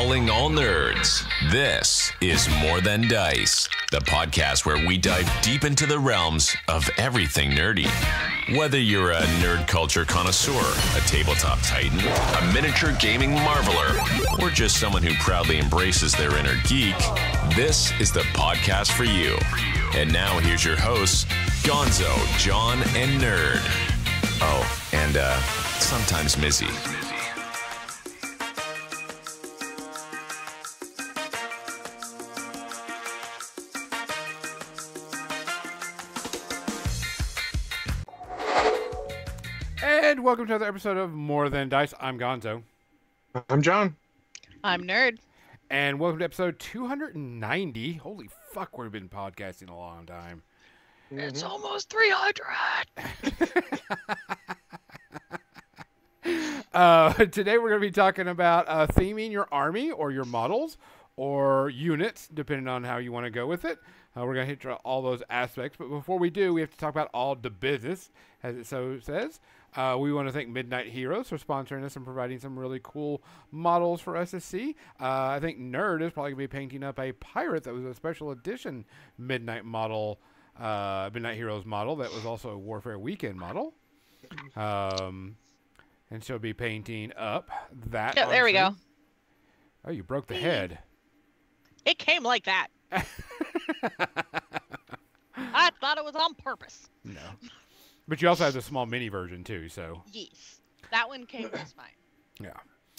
Calling all nerds. This is More Than Dice, the podcast where we dive deep into the realms of everything nerdy. Whether you're a nerd culture connoisseur, a tabletop titan, a miniature gaming marveler, or just someone who proudly embraces their inner geek, this is the podcast for you. And now here's your hosts, Gonzo, John, and Nerd. Oh, and uh, sometimes Mizzy. Welcome to another episode of More Than Dice. I'm Gonzo. I'm John. I'm nerd. And welcome to episode 290. Holy fuck, we've been podcasting a long time. It's almost 300. Uh, today we're going to be talking about uh, theming your army or your models or units, depending on how you want to go with it. Uh, we're going to hit all those aspects. But before we do, we have to talk about all the business, as it so says. Uh, we want to thank Midnight Heroes for sponsoring us and providing some really cool models for us to see. Uh, I think Nerd is probably going to be painting up a pirate that was a special edition Midnight model, uh, Midnight Heroes model that was also a Warfare Weekend model. Um, and she'll be painting up that. Yeah, there we go. Oh, you broke the head. It came like that. I thought it was on purpose. No. But you also have the small mini version too, so Yes. That one came just fine. yeah.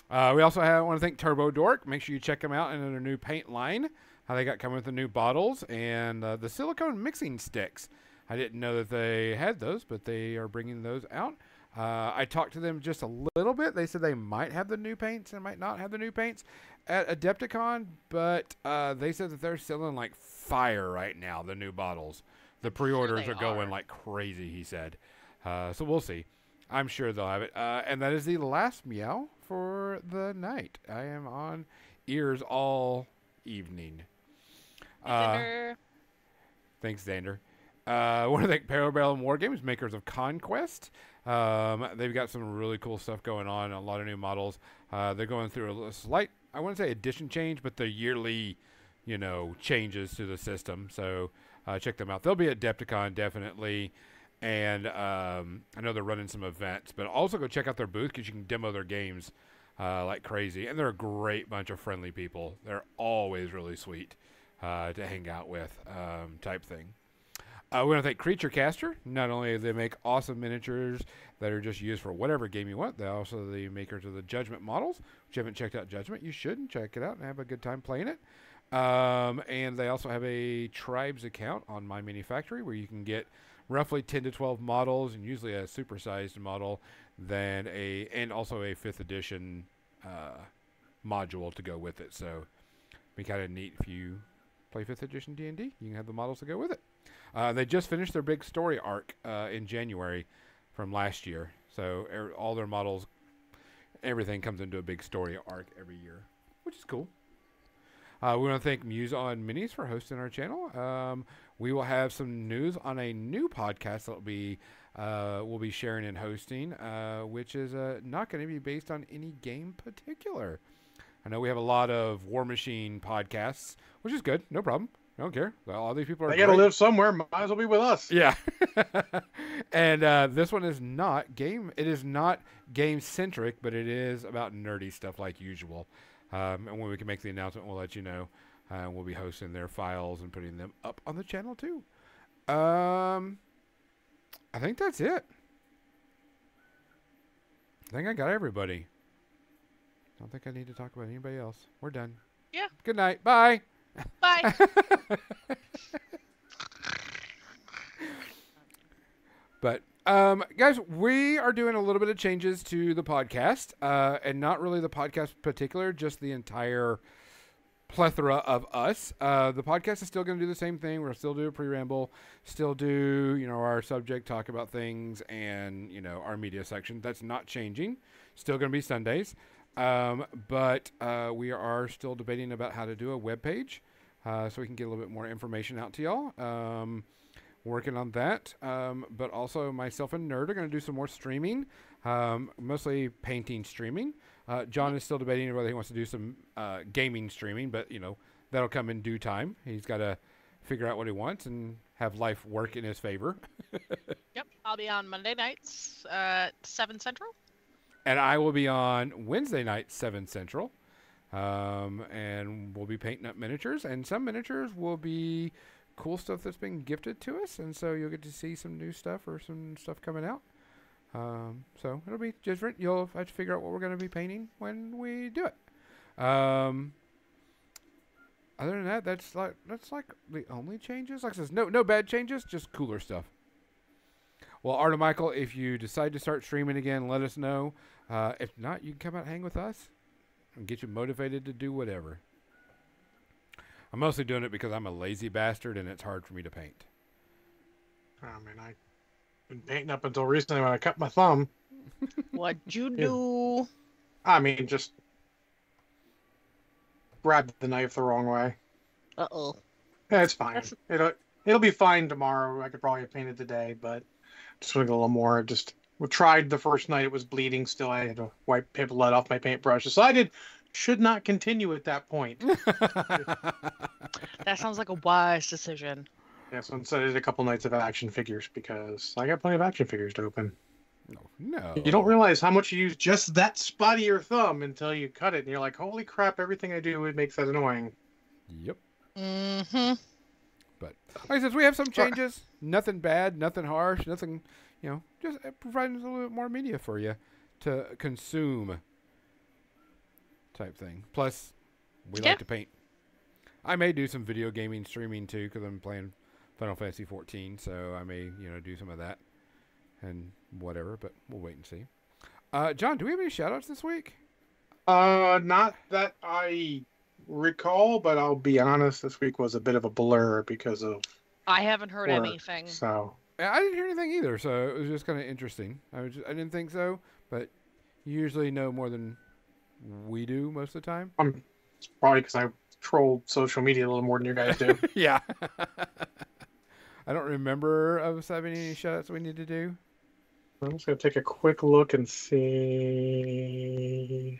Uh, we also have, want to thank Turbo Dork. Make sure you check them out in their new paint line. How they got coming with the new bottles and uh, the silicone mixing sticks. I didn't know that they had those, but they are bringing those out. Uh, I talked to them just a little bit. They said they might have the new paints and might not have the new paints at Adepticon, but uh, they said that they're selling like fire right now. The new bottles, the pre-orders they are going are. like crazy. He said, uh, so we'll see. I'm sure they'll have it. Uh, and that is the last meow for the night. I am on ears all evening. Uh, Thanks, Xander. Uh, I want to thank Parabellum War Games, makers of Conquest. Um, they've got some really cool stuff going on, a lot of new models. Uh, they're going through a slight, I wouldn't say edition change, but the yearly, you know, changes to the system. So uh, check them out. They'll be at Adepticon definitely, and um, I know they're running some events. But also go check out their booth because you can demo their games uh, like crazy, and they're a great bunch of friendly people. They're always really sweet uh, to hang out with, um, type thing. Uh, we want to thank Creature Caster. Not only do they make awesome miniatures that are just used for whatever game you want, they're also the makers of the Judgment models. If you haven't checked out Judgment, you should check it out and have a good time playing it. Um, and they also have a Tribes account on MyMiniFactory where you can get roughly 10 to 12 models and usually a supersized model, then a and also a fifth edition uh, module to go with it. So be kind of neat if you play fifth edition D&D. You can have the models to go with it. Uh, they just finished their big story arc uh, in January from last year. So er, all their models, everything comes into a big story arc every year, which is cool. Uh, we want to thank Muse on Minis for hosting our channel. Um, we will have some news on a new podcast that will be uh, we'll be sharing and hosting, uh, which is uh, not going to be based on any game particular. I know we have a lot of Warmachine podcasts, which is good, no problem. I don't care. Well, All these people are They got to live somewhere. Might as well be with us. Yeah. and uh, this one is not game. It is not game centric, but it is about nerdy stuff like usual. Um, and when we can make the announcement, we'll let you know. Uh, we'll be hosting their files and putting them up on the channel too. Um, I think that's it. I think I got everybody. I don't think I need to talk about anybody else. We're done. Yeah. Good night. Bye. Bye. But um, guys, we are doing a little bit of changes to the podcast, uh, and not really the podcast in particular, just the entire plethora of us. Uh, the podcast is still going to do the same thing. We're still do a pre-ramble, still do you know our subject, talk about things, and you know our media section. That's not changing. Still going to be Sundays, um, but uh, we are still debating about how to do a web page, uh, so we can get a little bit more information out to y'all. Um, working on that. Um, but also, myself and Nerd are going to do some more streaming. Um, mostly painting, streaming. Uh, John is still debating whether he wants to do some uh, gaming streaming, but you know that'll come in due time. He's got to figure out what he wants and have life work in his favor. Yep, I'll be on Monday nights at seven central. and I will be on Wednesday night, seven central, um, and we'll be painting up miniatures. And some miniatures will be cool stuff that's been gifted to us, and so you'll get to see some new stuff or some stuff coming out. Um, so it'll be different. You'll have to figure out what we're going to be painting when we do it. Um, other than that, that's like that's like the only changes. Like I says, no no bad changes, just cooler stuff. Well, Art Michael, if you decide to start streaming again, let us know. Uh, if not, you can come out hang with us and get you motivated to do whatever. I'm mostly doing it because I'm a lazy bastard and it's hard for me to paint. I mean, I've been painting up until recently when I cut my thumb. What'd you do? I mean, just grabbed the knife the wrong way. Uh oh. Yeah, it's fine. That's- It'll it'll be fine tomorrow. I could probably have painted today, but just want to go a little more. Just we tried the first night; it was bleeding. Still, I had to wipe paper blood off my paintbrush. Decided should not continue at that point. That sounds like a wise decision. yeah, so instead I did a couple nights of action figures because I got plenty of action figures to open. no, no. You don't realize how much you use just that spot of your thumb until you cut it, and you're like, "Holy crap! Everything I do it makes that annoying." Yep. Mm-hmm. But like I said, we have some changes. Nothing bad, nothing harsh, nothing, you know, just providing a little bit more media for you to consume type thing. Plus, we Yeah. like to paint. I may do some video gaming streaming too because I'm playing Final Fantasy 14, so I may, you know, do some of that and whatever, but we'll wait and see. Uh, John, do we have any shout outs this week? Uh, not that I recall, but I'll be honest, this week was a bit of a blur because of I haven't heard Work. anything. so. I didn't hear anything either, so it was just kind of interesting. I was just, I didn't think so, but you usually know more than we do most of the time. I'm it's probably because I troll social media a little more than you guys do. yeah. I don't remember us having any shoutouts we need to do. I'm just gonna take a quick look and see.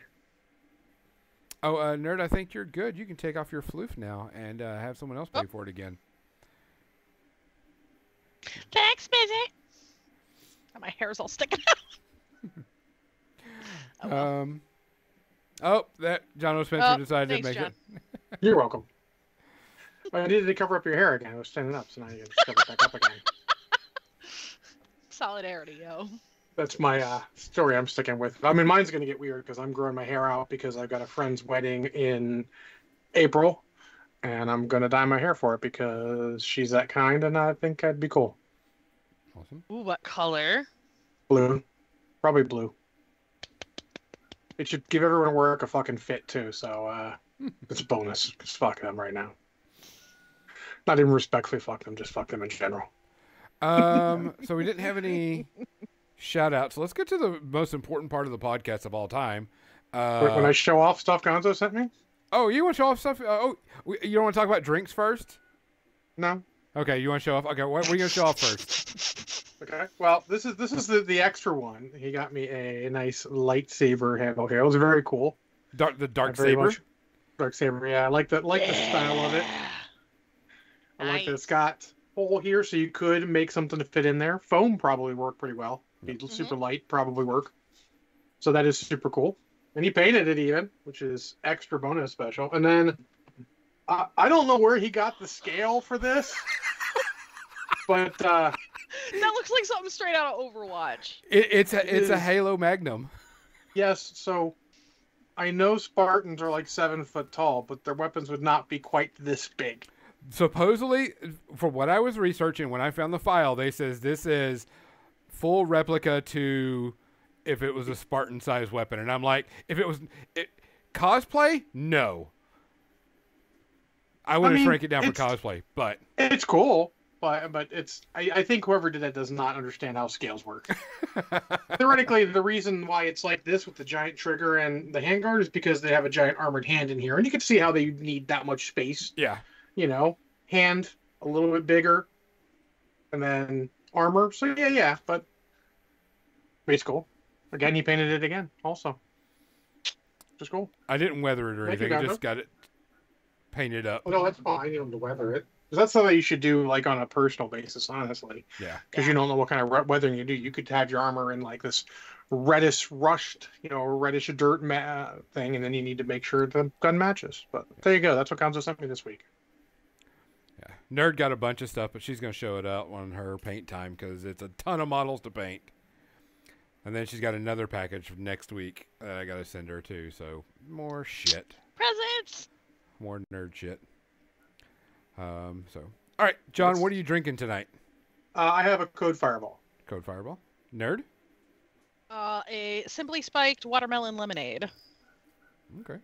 Oh, uh, nerd, I think you're good. You can take off your floof now and uh, have someone else pay Oh. for it again. Thanks, Mizzy. My hair's all sticking out. Oh, well. Um. Oh, that John O. Spencer Oh, decided thanks, to make John. it. You're welcome. I needed to cover up your hair again. I was standing up, so now you gotta cover it back up again. Solidarity, yo. That's my uh, story I'm sticking with. I mean, mine's gonna get weird because I'm growing my hair out because I've got a friend's wedding in April, and I'm gonna dye my hair for it because she's that kind, and I think I'd be cool. Awesome. Ooh, what color? Blue, probably blue. It should give everyone at work a fucking fit too. So uh, it's a bonus. Just fuck them right now. Not even respectfully fuck them, just fuck them in general. Um. so we didn't have any shout outs. So let's get to the most important part of the podcast of all time. Uh, when I show off stuff Gonzo sent me? oh, you want to show off stuff? Uh, oh, we, you don't want to talk about drinks first? No. Okay, you want to show off? Okay, what, what are you going to show off first? Okay. Well, this is this is the, the extra one. He got me a nice lightsaber handle here. It was very cool. Dark, the dark saber. much- Dark saber. Yeah, I like the like the style of it. I like that it's got hole here, so you could make something to fit in there. Foam probably work pretty well. Be super light, probably work. So that is super cool. And he painted it even, which is extra bonus special. And then I I don't know where he got the scale for this, but uh, That looks like something straight out of Overwatch. It, it's a it's a Halo Magnum. yes. So I know Spartans are like seven foot tall, but their weapons would not be quite this big. Supposedly, from what I was researching, when I found the file, they says this is full replica to if it was a Spartan sized weapon, and I'm like, if it was it, cosplay, no. I would have mean, shrank it down for cosplay, but It's cool, but but it's I, I think whoever did that does not understand how scales work. Theoretically, the reason why it's like this with the giant trigger and the handguard is because they have a giant armored hand in here, and you can see how they need that much space. yeah, You know, hand a little bit bigger, and then armor. So yeah, yeah, but it's cool. Again, he painted it again. Also, just cool. I didn't weather it or Thank anything. I just got it painted up. Oh, no, that's fine. You don't have to weather it. 'Cause That's something you should do like on a personal basis, honestly. Yeah. Because you don't know what kind of re- weathering you do. You could have your armor in like this reddish rushed, you know, reddish dirt ma- thing, and then you need to make sure the gun matches. But there you go. That's what Gonzo sent me this week. Yeah. Nerd got a bunch of stuff, but she's going to show it out on her paint time because it's a ton of models to paint. And then she's got another package for next week that I got to send her too. So more shit, Presents. more nerd shit. Um. So, all right, John, Let's- what are you drinking tonight? Uh, I have a code fireball. Code Fireball. Nerd. Uh, a simply spiked watermelon lemonade. Okay.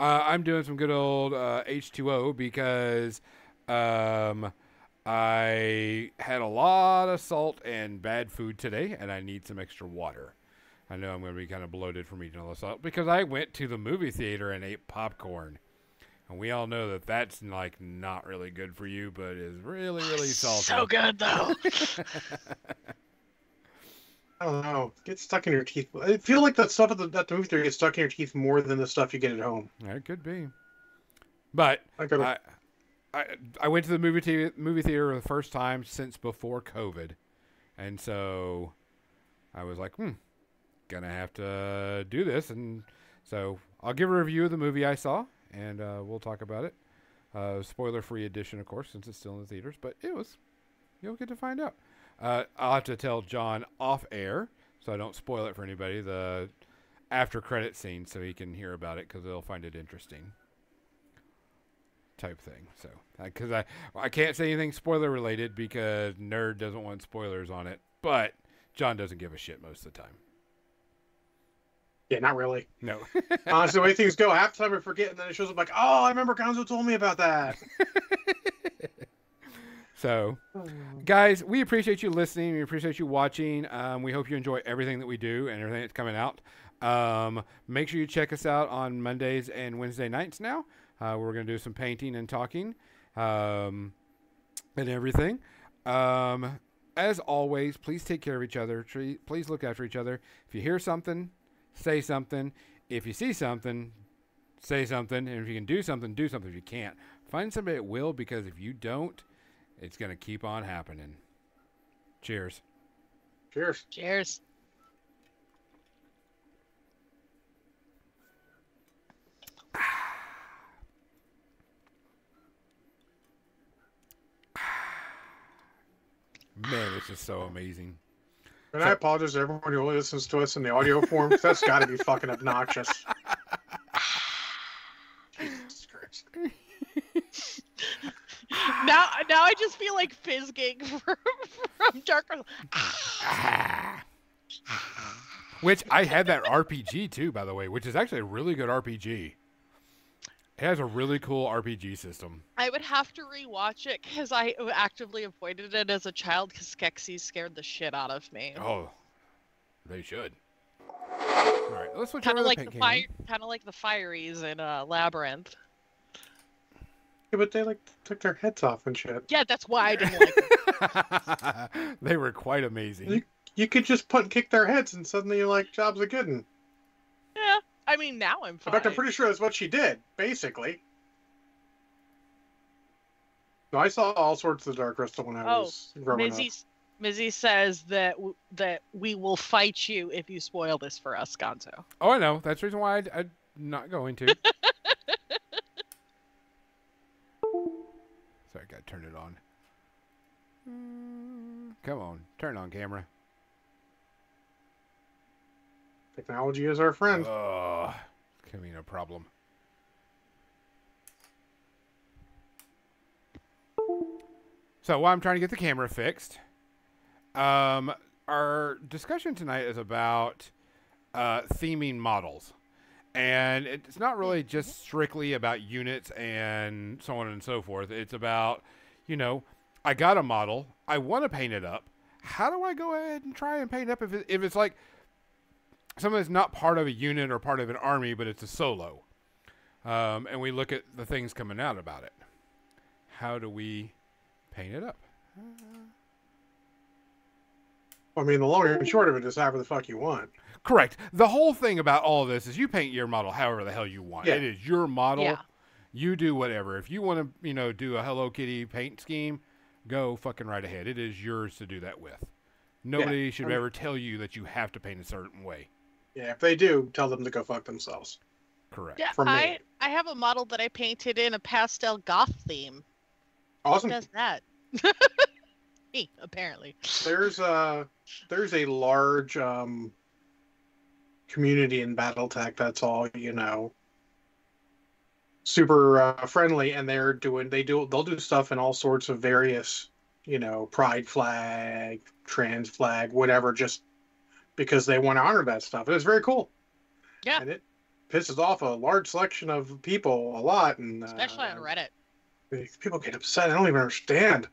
Uh, I'm doing some good old uh, H2O because um, I had a lot of salt and bad food today, and I need some extra water. I know I'm going to be kind of bloated from eating all the salt because I went to the movie theater and ate popcorn. And we all know that that's like not really good for you, but is really, really salty. So good though. I don't know. Get stuck in your teeth. I feel like that stuff at the, at the movie theater gets stuck in your teeth more than the stuff you get at home. Yeah, It could be. But I go to I, I I went to the movie the- movie theater the first time since before COVID, and so I was like, hmm, gonna have to do this, and so I'll give a review of the movie I saw, and uh, we'll talk about it. Uh, spoiler free edition, of course, since it's still in the theaters, but it was. You'll get to find out. Uh, I'll have to tell John off air, so I don't spoil it for anybody. The after credit scene, so he can hear about it because they'll find it interesting type thing. So, because I I can't say anything spoiler related because nerd doesn't want spoilers on it, but John doesn't give a shit most of the time. Yeah, not really. No, Honestly, the way things go, half the time I forget, and then it shows up like, oh, I remember Gonzo told me about that. so guys, we appreciate you listening. We appreciate you watching. Um, we hope you enjoy everything that we do and everything that's coming out. Um, make sure you check us out on Mondays and Wednesday nights now. Uh, we're going to do some painting and talking um, and everything. Um, as always, please take care of each other. Tre- Please look after each other. If you hear something, say something. If you see something, say something. And if you can do something, do something. If you can't, find somebody that will because if you don't, it's going to keep on happening. Cheers. Cheers. Cheers. Man, it's just so amazing. And I apologize to everyone who only listens to us in the audio form. 'cause that's got to be fucking obnoxious. Jesus Christ. Now, now I just feel like Fizzgig from, from Darker. Which I had that RPG too, by the way, which is actually a really good RPG. It has a really cool RPG system. I would have to rewatch it because I actively avoided it as a child because Skeksis scared the shit out of me. Oh, they should. All right, let's switch kind over of to like the paint fire, kind of like the fireys in uh, Labyrinth. Yeah, but they like took their heads off and shit. Yeah, that's why I didn't like it. Canyon. they were quite amazing. You, you could just put kick their heads, and suddenly you're like, job's a good one. Yeah, I mean now I'm In fact, I'm pretty sure that's what she did, basically. No, I saw all sorts of Dark Crystal when I Oh, was growing up. Mizzy, Mizzy says that w- that we will fight you if you spoil this for us, Gonzo. Oh, I know. That's the reason why I, I'm not going to. Sorry, I gotta turn it on. Come on, turn on camera. Technology is our friend. Gonna be no problem. So while I'm trying to get the camera fixed, um, our discussion tonight is about uh, theming models, and it's not really just strictly about units and so on and so forth. It's about, you know, I got a model, I want to paint it up. How do I go ahead and try and paint up if it, if it's like something that's not part of a unit or part of an army, but it's a solo. Um, and we look at the things coming out about it. How do we paint it up? I mean, the long and short of it is however the fuck you want. Correct. The whole thing about all of this is you paint your model however the hell you want. Yeah. It is your model. Yeah. You do whatever. If you want to, you know, do a Hello Kitty paint scheme, go fucking right ahead. It is yours to do that with. Nobody should I mean- ever tell you that you have to paint a certain way. Yeah, if they do, tell them to go fuck themselves. Correct. Yeah, For me. I I have a model that I painted in a pastel goth theme. Who Awesome. does that? Me, apparently. There's a there's a large um, community in BattleTech that's all you know, super uh, friendly, and they're doing they do they'll do stuff in all sorts of various you know pride flag, trans flag, whatever, just because they want to honor that stuff. It was very cool. Yeah. and it pisses off a large selection of people a lot, and Especially uh, on Reddit. people get upset. I don't even understand.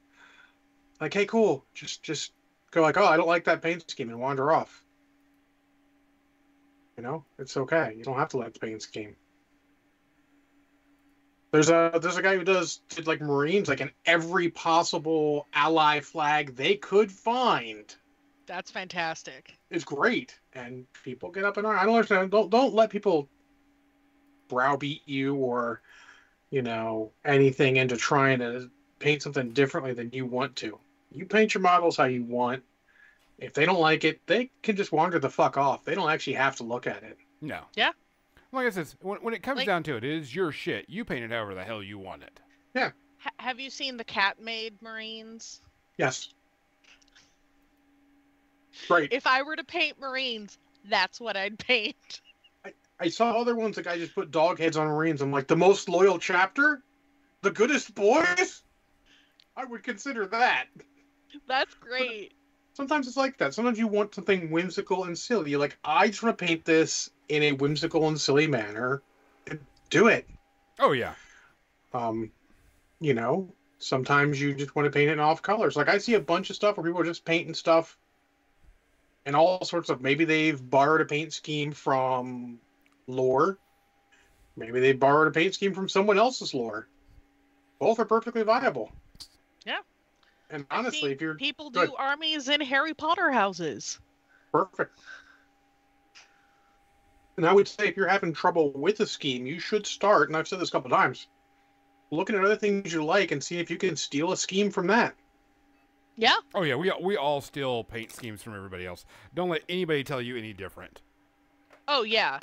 Like, hey, cool. Just just go like, oh, I don't like that paint scheme and wander off. You know, it's okay. You don't have to like the paint scheme. There's a there's a guy who does did like Marines like in every possible ally flag they could find. That's fantastic. It's great, and people get up and I don't understand. Don't don't let people browbeat you or you know anything into trying to paint something differently than you want to. You paint your models how you want. If they don't like it, they can just wander the fuck off. They don't actually have to look at it. No. Yeah. Like I said, when, when it comes Like- down to it, it is your shit. You paint it however the hell you want it. Ha- have you seen the cat made Marines? Yes. Right. If I were to paint Marines, that's what I'd paint. I saw other ones like I just put dog heads on Marines. I'm like the most loyal chapter, the goodest boys. I would consider that. That's great. Sometimes it's like that. Sometimes you want something whimsical and silly. You're like, I just want to paint this in a whimsical and silly manner. Do it. Oh yeah. Um, you know, sometimes you just want to paint it in off colors. Like I see a bunch of stuff where people are just painting stuff and all sorts of. Maybe they've borrowed a paint scheme from lore. Maybe they borrowed a paint scheme from someone else's lore. Both are perfectly viable. Yeah. And honestly, if you're people do armies in Harry Potter houses. Perfect. And I would say if you're having trouble with a scheme, you should start, and I've said this a couple times, looking at other things you like and see if you can steal a scheme from that. Yeah, Oh yeah. We we all steal paint schemes from everybody else. Don't let anybody tell you any different. Oh yeah.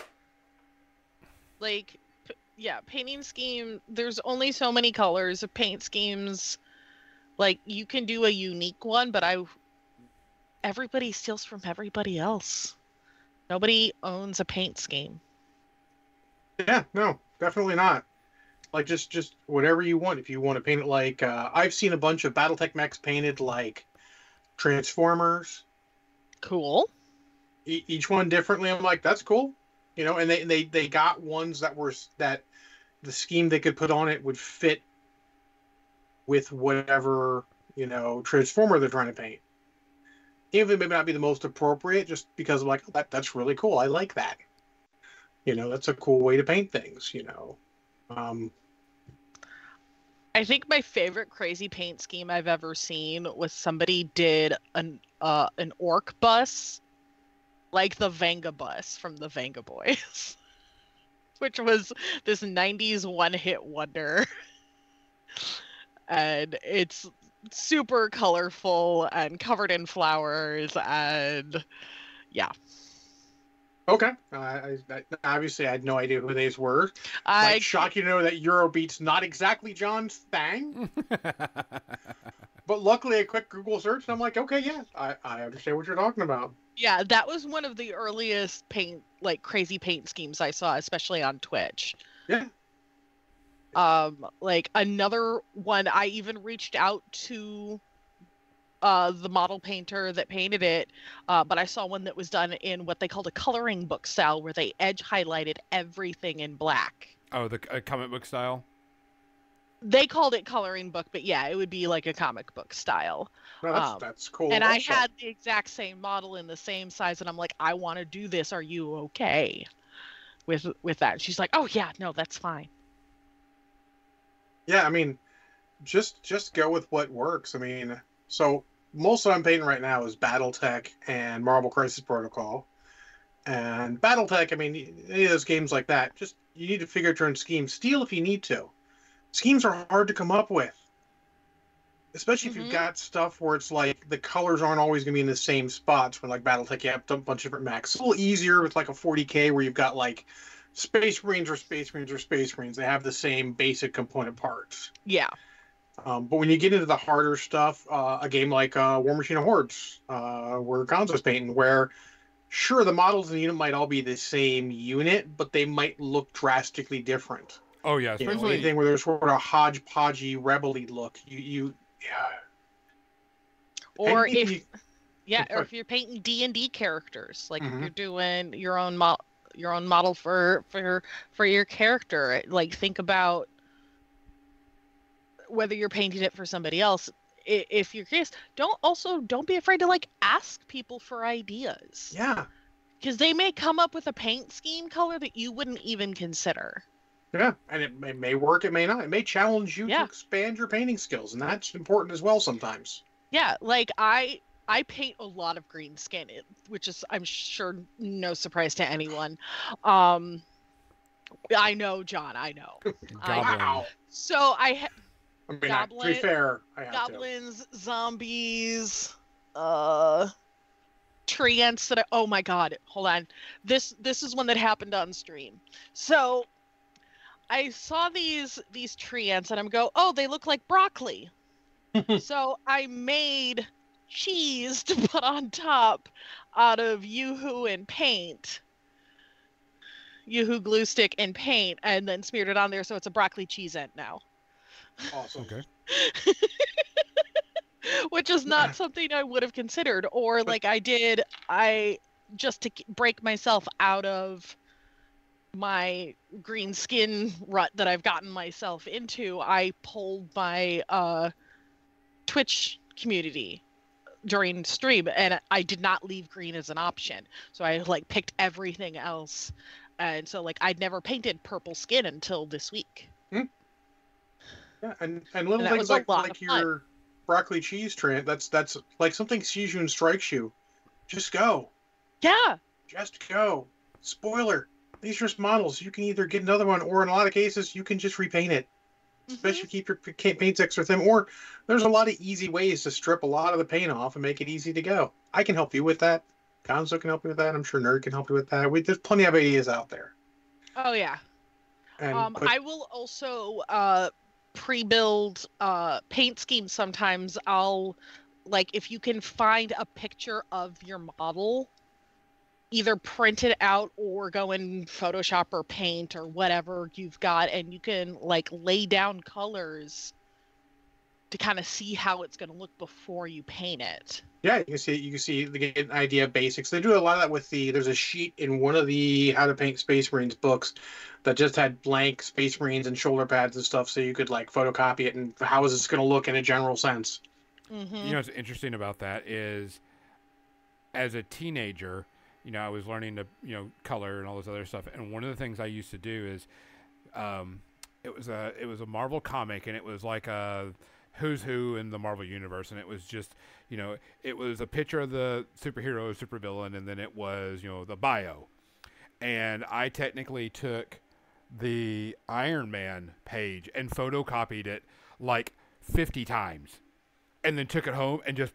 Like p- yeah, painting scheme there's only so many colors of paint schemes. Like you can do a unique one, but I everybody steals from everybody else. Nobody owns a paint scheme. Yeah, no, definitely not. Like just just whatever you want. If you want to paint it like uh, I've seen a bunch of BattleTech mechs painted like Transformers, Cool. e- each one differently. I'm like, that's cool, you know. And they they they got ones that were that the scheme they could put on it would fit with whatever you know transformer they're trying to paint. Even if it may not be the most appropriate, just because I'm like "Oh, that that's really cool. I like that. You know, that's a cool way to paint things. You know, um, I think my favorite crazy paint scheme I've ever seen was somebody did an uh an orc bus like the Venga bus from the Vengaboys. Which was this 90s one-hit wonder. and it's super colorful and covered in flowers and yeah. Okay. Uh, I, I obviously I had no idea who these were. I shock you to know that Eurobeat's not exactly John's thing. But luckily, a quick Google search, and I'm like, okay, yeah, I, I understand what you're talking about. Yeah, that was one of the earliest paint like crazy paint schemes I saw, especially on Twitch. Yeah. Um, like another one, I even reached out to uh the model painter that painted it, uh, but I saw one that was done in what they called a coloring book style, where they edge highlighted everything in black. oh, the uh, comic book style. They called it coloring book, but yeah, it would be like a comic book style. No, that's, Um, that's cool. and I had the exact same model in the same size, and I'm like, I want to do this. Are you okay with with that? And she's like, Oh yeah, no, that's fine. Yeah, I mean, just just go with what works. I mean, so most of I'm painting right now is BattleTech and Marvel Crisis Protocol, And BattleTech, I mean, any of those games like that, just you need to figure out your own scheme. Steal if you need to. Schemes are hard to come up with, especially if Mhm. you've got stuff where it's like the colors aren't always going to be in the same spots. When like BattleTech, you have a bunch of different mechs. It's a little easier with like a 40k where you've got like Space Marines or Space Marines or Space Marines. They have the same basic component parts. Yeah. Um, but when you get into the harder stuff, uh, a game like uh, Warmachine of Hordes, uh, where Gonzo's painting, where sure the models in the unit might all be the same unit, but they might look drastically different. Oh yeah, You know, especially anything where there's sort of a hodgepodgey, rebel-y look, you, you yeah. Or anything if you- yeah, or if you're painting D and D characters, like if Mhm. you're doing your own mo- your own model for for for your character, like think about whether you're painting it for somebody else. If you're curious, don't also don't be afraid to like ask people for ideas yeah, because they may come up with a paint scheme color that you wouldn't even consider. yeah, and it may, may work, it may not. It may challenge you Yeah. to expand your painting skills, and that's important as well sometimes. Yeah, like I I paint a lot of green skin, which is I'm sure no surprise to anyone. Um I know, John, I know. I- Goblin. Wow. So I ha- I mean, I, to be fair, I have to. goblins, zombies, uh tree ants that I, oh my god, hold on. This this is one that happened on stream. So I saw these these tree ants and I'm go, "Oh, they look like broccoli." so I made cheese to put on top out of UHU and paint. UHU glue stick and paint and then smeared it on there so it's a broccoli cheese ant now. Awesome. Okay. which is not something I would have considered. Or like I did, I just to break myself out of my green skin rut that I've gotten myself into, I pulled my uh, Twitch community during stream, and I did not leave green as an option. So I like picked everything else, and so like I'd never painted purple skin until this week. Yeah, and, and little that things like like your broccoli cheese trend. That's that's like something sees you and strikes you. Just go. Yeah, Just go. Spoiler. These are just models. You can either get another one, or in a lot of cases, you can just repaint it. Mhm. Especially keep your pa- paint extra thin. Or there's a lot of easy ways to strip a lot of the paint off and make it easy to go. I can help you with that. Gonzo can help you with that. I'm sure Nerd can help you with that. We, there's plenty of ideas out there. oh yeah. And um, but- I will also uh, pre-build uh, paint schemes. Sometimes I'll like if you can find a picture of your model, either print it out or go in Photoshop or Paint or whatever you've got, and you can like lay down colors to kind of see how it's going to look before you paint it. Yeah, you can see you can see the get an idea of basics. They do a lot of that with the there's a sheet in one of the How to Paint Space Marines books that just had blank Space Marines and shoulder pads and stuff, so you could like photocopy it and how is this going to look in a general sense. hmm You know what's interesting about that is, as a teenager, you know, I was learning to you know color and all this other stuff, and one of the things I used to do is, um, it was a it was a Marvel comic, and it was like a who's who in the Marvel universe, and it was just you know it was a picture of the superhero, supervillain, and then it was you know the bio, and I technically took the Iron Man page and photocopied it like 50 times and then took it home and just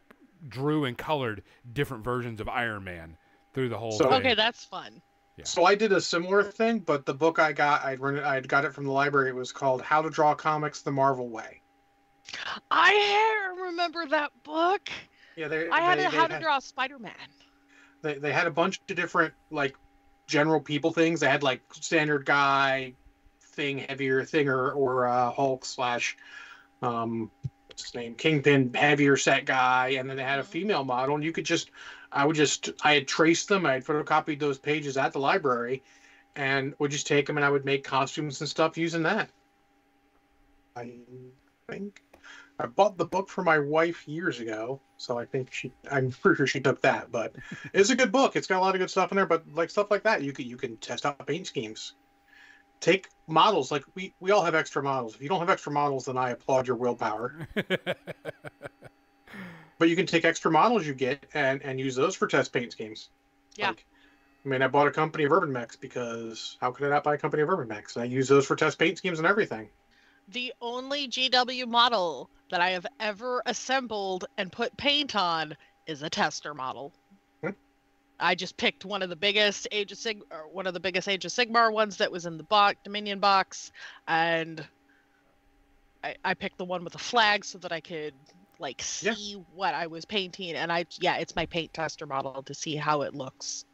drew and colored different versions of Iron Man through the whole So- thing. Okay, that's fun. Yeah. So I did a similar thing, but the book I got, I'd run it, I'd got it from the library. It was called How to Draw Comics the Marvel Way. I remember that book. Yeah, they I had they, a How to had- Draw Spider-Man. they, they had a bunch of different like general people things. They had like standard guy, thing heavier thing or uh, Hulk slash um what's his name Kingpin heavier set guy, and then they had a Mhm. female model, and you could just I would just I had traced them, I had photocopied those pages at the library, and would just take them and I would make costumes and stuff using that. I think. I bought the book for my wife years ago, so I think she. I'm pretty sure she took that, but it's a good book. It's got a lot of good stuff in there, but like stuff like that, you can you can test out paint schemes. Take models like we we all have extra models. If you don't have extra models, then I applaud your willpower. But you can take extra models you get and and use those for test paint schemes. Yeah. Like, I mean, I bought a company of Urban Mechs because how could I not buy a company of Urban Mechs? And I use those for test paint schemes and everything. The only GW model that I have ever assembled and put paint on is a tester model. Hmm. I just picked one of the biggest Age of Sig, or one of the biggest Age of Sigmar ones that was in the box, Dominion box, and I, I picked the one with the flag so that I could like Yeah. see what I was painting, and I yeah, it's my paint tester model to see how it looks.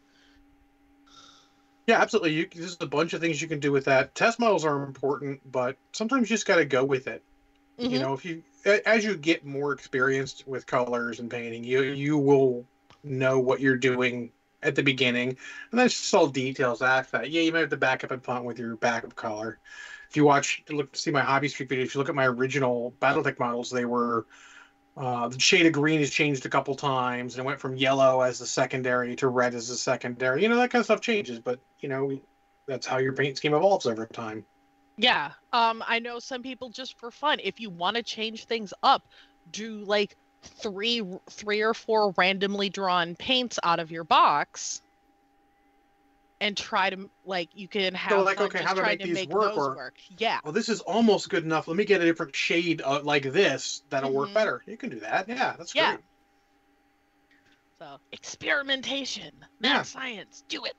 Yeah, absolutely. You, there's a bunch of things you can do with that. Test models are important, but sometimes you just got to go with it. You Mhm. know, if you as you get more experienced with colors and painting, you you will know what you're doing at the beginning, and then just all details after that. Yeah, you might have to back up and punt with your backup color. If you watch, look, see my hobby streak video. If you look at my original BattleTech models, they were uh, the shade of green has changed a couple times, and it went from yellow as the secondary to red as the secondary. You know that kind of stuff changes, but you know that's how your paint scheme evolves over time. Yeah. Um, I know some people just for fun, if you want to change things up, do like three three or four randomly drawn paints out of your box and try to like you can have like, fun okay, how to trying make these make work, or- work. Yeah. Well, this is almost good enough. Let me get a different shade uh, like this that'll work Mhm. better. You can do that. Yeah, that's Yeah. great. So experimentation, Yeah. math science, do it.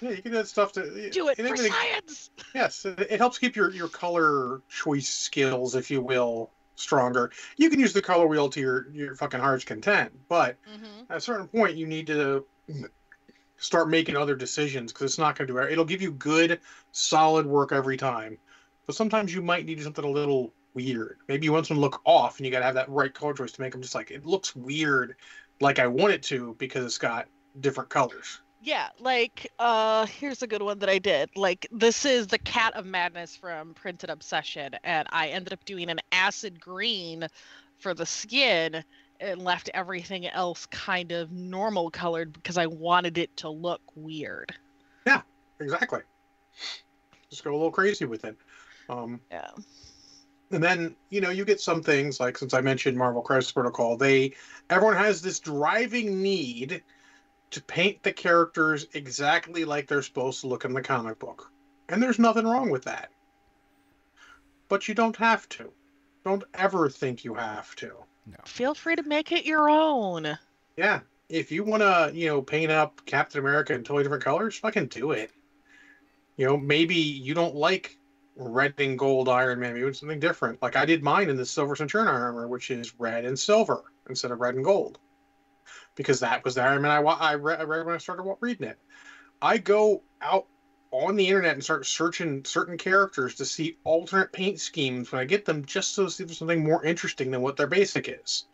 Yeah, you can do that stuff to Do it for science. Yes, it helps keep your your color choice skills, if you will, stronger. You can use the color wheel to your your fucking heart's content, but hmm at a certain point, you need to start making other decisions because it's not going to do it. It'll give you good, solid work every time, but sometimes you might need something a little weird. Maybe you want to look off, and you got to have that right color choice to make them just like it looks weird, like I want it to because it's got different colors. Yeah, like uh here's a good one that I did. Like this is the Cat of Madness from Printed Obsession and I ended up doing an acid green for the skin and left everything else kind of normal colored because I wanted it to look weird. Yeah, exactly. Just go a little crazy with it. Um, Yeah. And then, you know, you get some things like since I mentioned Marvel Crisis Protocol, they everyone has this driving need to paint the characters exactly like they're supposed to look in the comic book. And there's nothing wrong with that. But you don't have to. Don't ever think you have to. Feel free to make it your own. Yeah. If you want to, you know, paint up Captain America in totally different colors, fucking do it. You know, maybe you don't like red and gold Iron Man. Maybe it's something different. Like I did mine in the Silver Centurion armor, which is red and silver instead of red and gold, because that was the Iron Man I I read, I read when I started reading it. I go out on the internet and start searching certain characters to see alternate paint schemes when I get them, just so to see if there's something more interesting than what their basic is.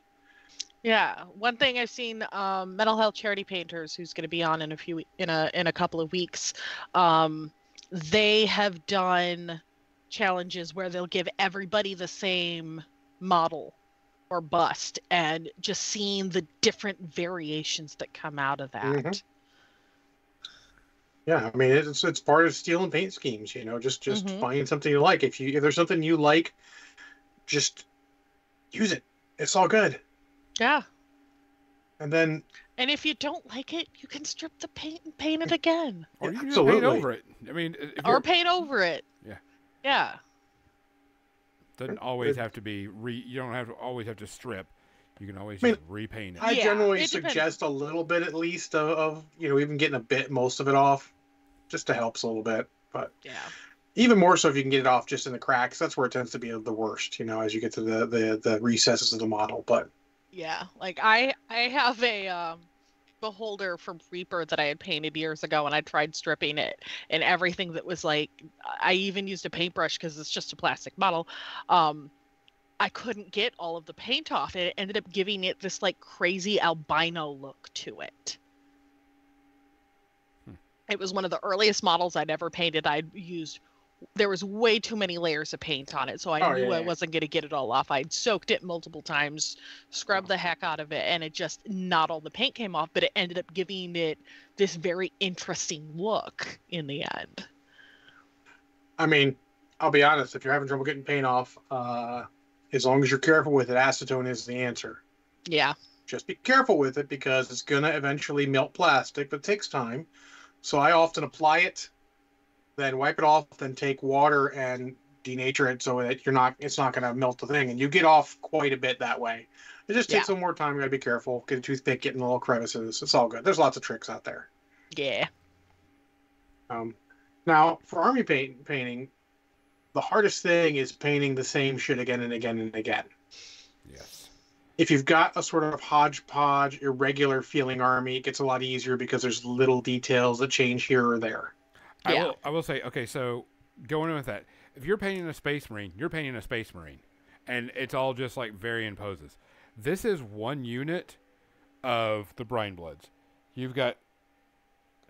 Yeah, one thing I've seen um, mental health charity painters, who's going to be on in a few in a in a couple of weeks, um, they have done challenges where they'll give everybody the same model or bust, and just seeing the different variations that come out of that. Mhm. Yeah, I mean it's it's part of steel and paint schemes, you know. Just just Mhm. find something you like. If you if there's something you like, just use it. It's all good. Yeah, And then and if you don't like it, you can strip the paint and paint it again, Or you can paint absolutely. over it. I mean, if or you're- paint over it. Yeah. Yeah. doesn't always have to be re. You don't have to always have to strip. You can always I mean, just repaint it. I Yeah, generally it depends. suggest a little bit at least of, of you know even getting a bit most of it off, just to helps a little bit. But Yeah. even more so if you can get it off just in the cracks. That's where it tends to be the worst. You know, as you get to the the, the recesses of the model. But Yeah, like I I have a um, beholder from Reaper that I had painted years ago, and I tried stripping it, and everything that was like, I even used a paintbrush because it's just a plastic model. Um, I couldn't get all of the paint off, and it ended up giving it this like crazy albino look to it. It was one of the earliest models I'd ever painted. I'd used there was way too many layers of paint on it, so I Oh, knew yeah, I yeah. wasn't going to get it all off. I'd soaked it multiple times, scrubbed the heck out of it, and it just not all the paint came off, but it ended up giving it this very interesting look in the end. I mean, I'll be honest. If you're having trouble getting paint off, uh, as long as you're careful with it, acetone is the answer. Yeah. just be careful with it because it's going to eventually melt plastic, but it takes time. So I often apply it, then wipe it off, then take water and denature it so that you're not it's not going to melt the thing, and you get off quite a bit that way. It just takes Yeah. some more time. You got to be careful. Get a toothpick, get in the little crevices. It's all good. There's lots of tricks out there. Yeah. Um, now for army paint painting, the hardest thing is painting the same shit again and again and again. Yes. If you've got a sort of hodgepodge, irregular feeling army, it gets a lot easier because there's little details that change here or there. I Yeah. will. I will say. Okay, so going in with that, if you're painting a space marine, you're painting a space marine, and it's all just like varying poses. This is one unit of the brine bloods. You've got.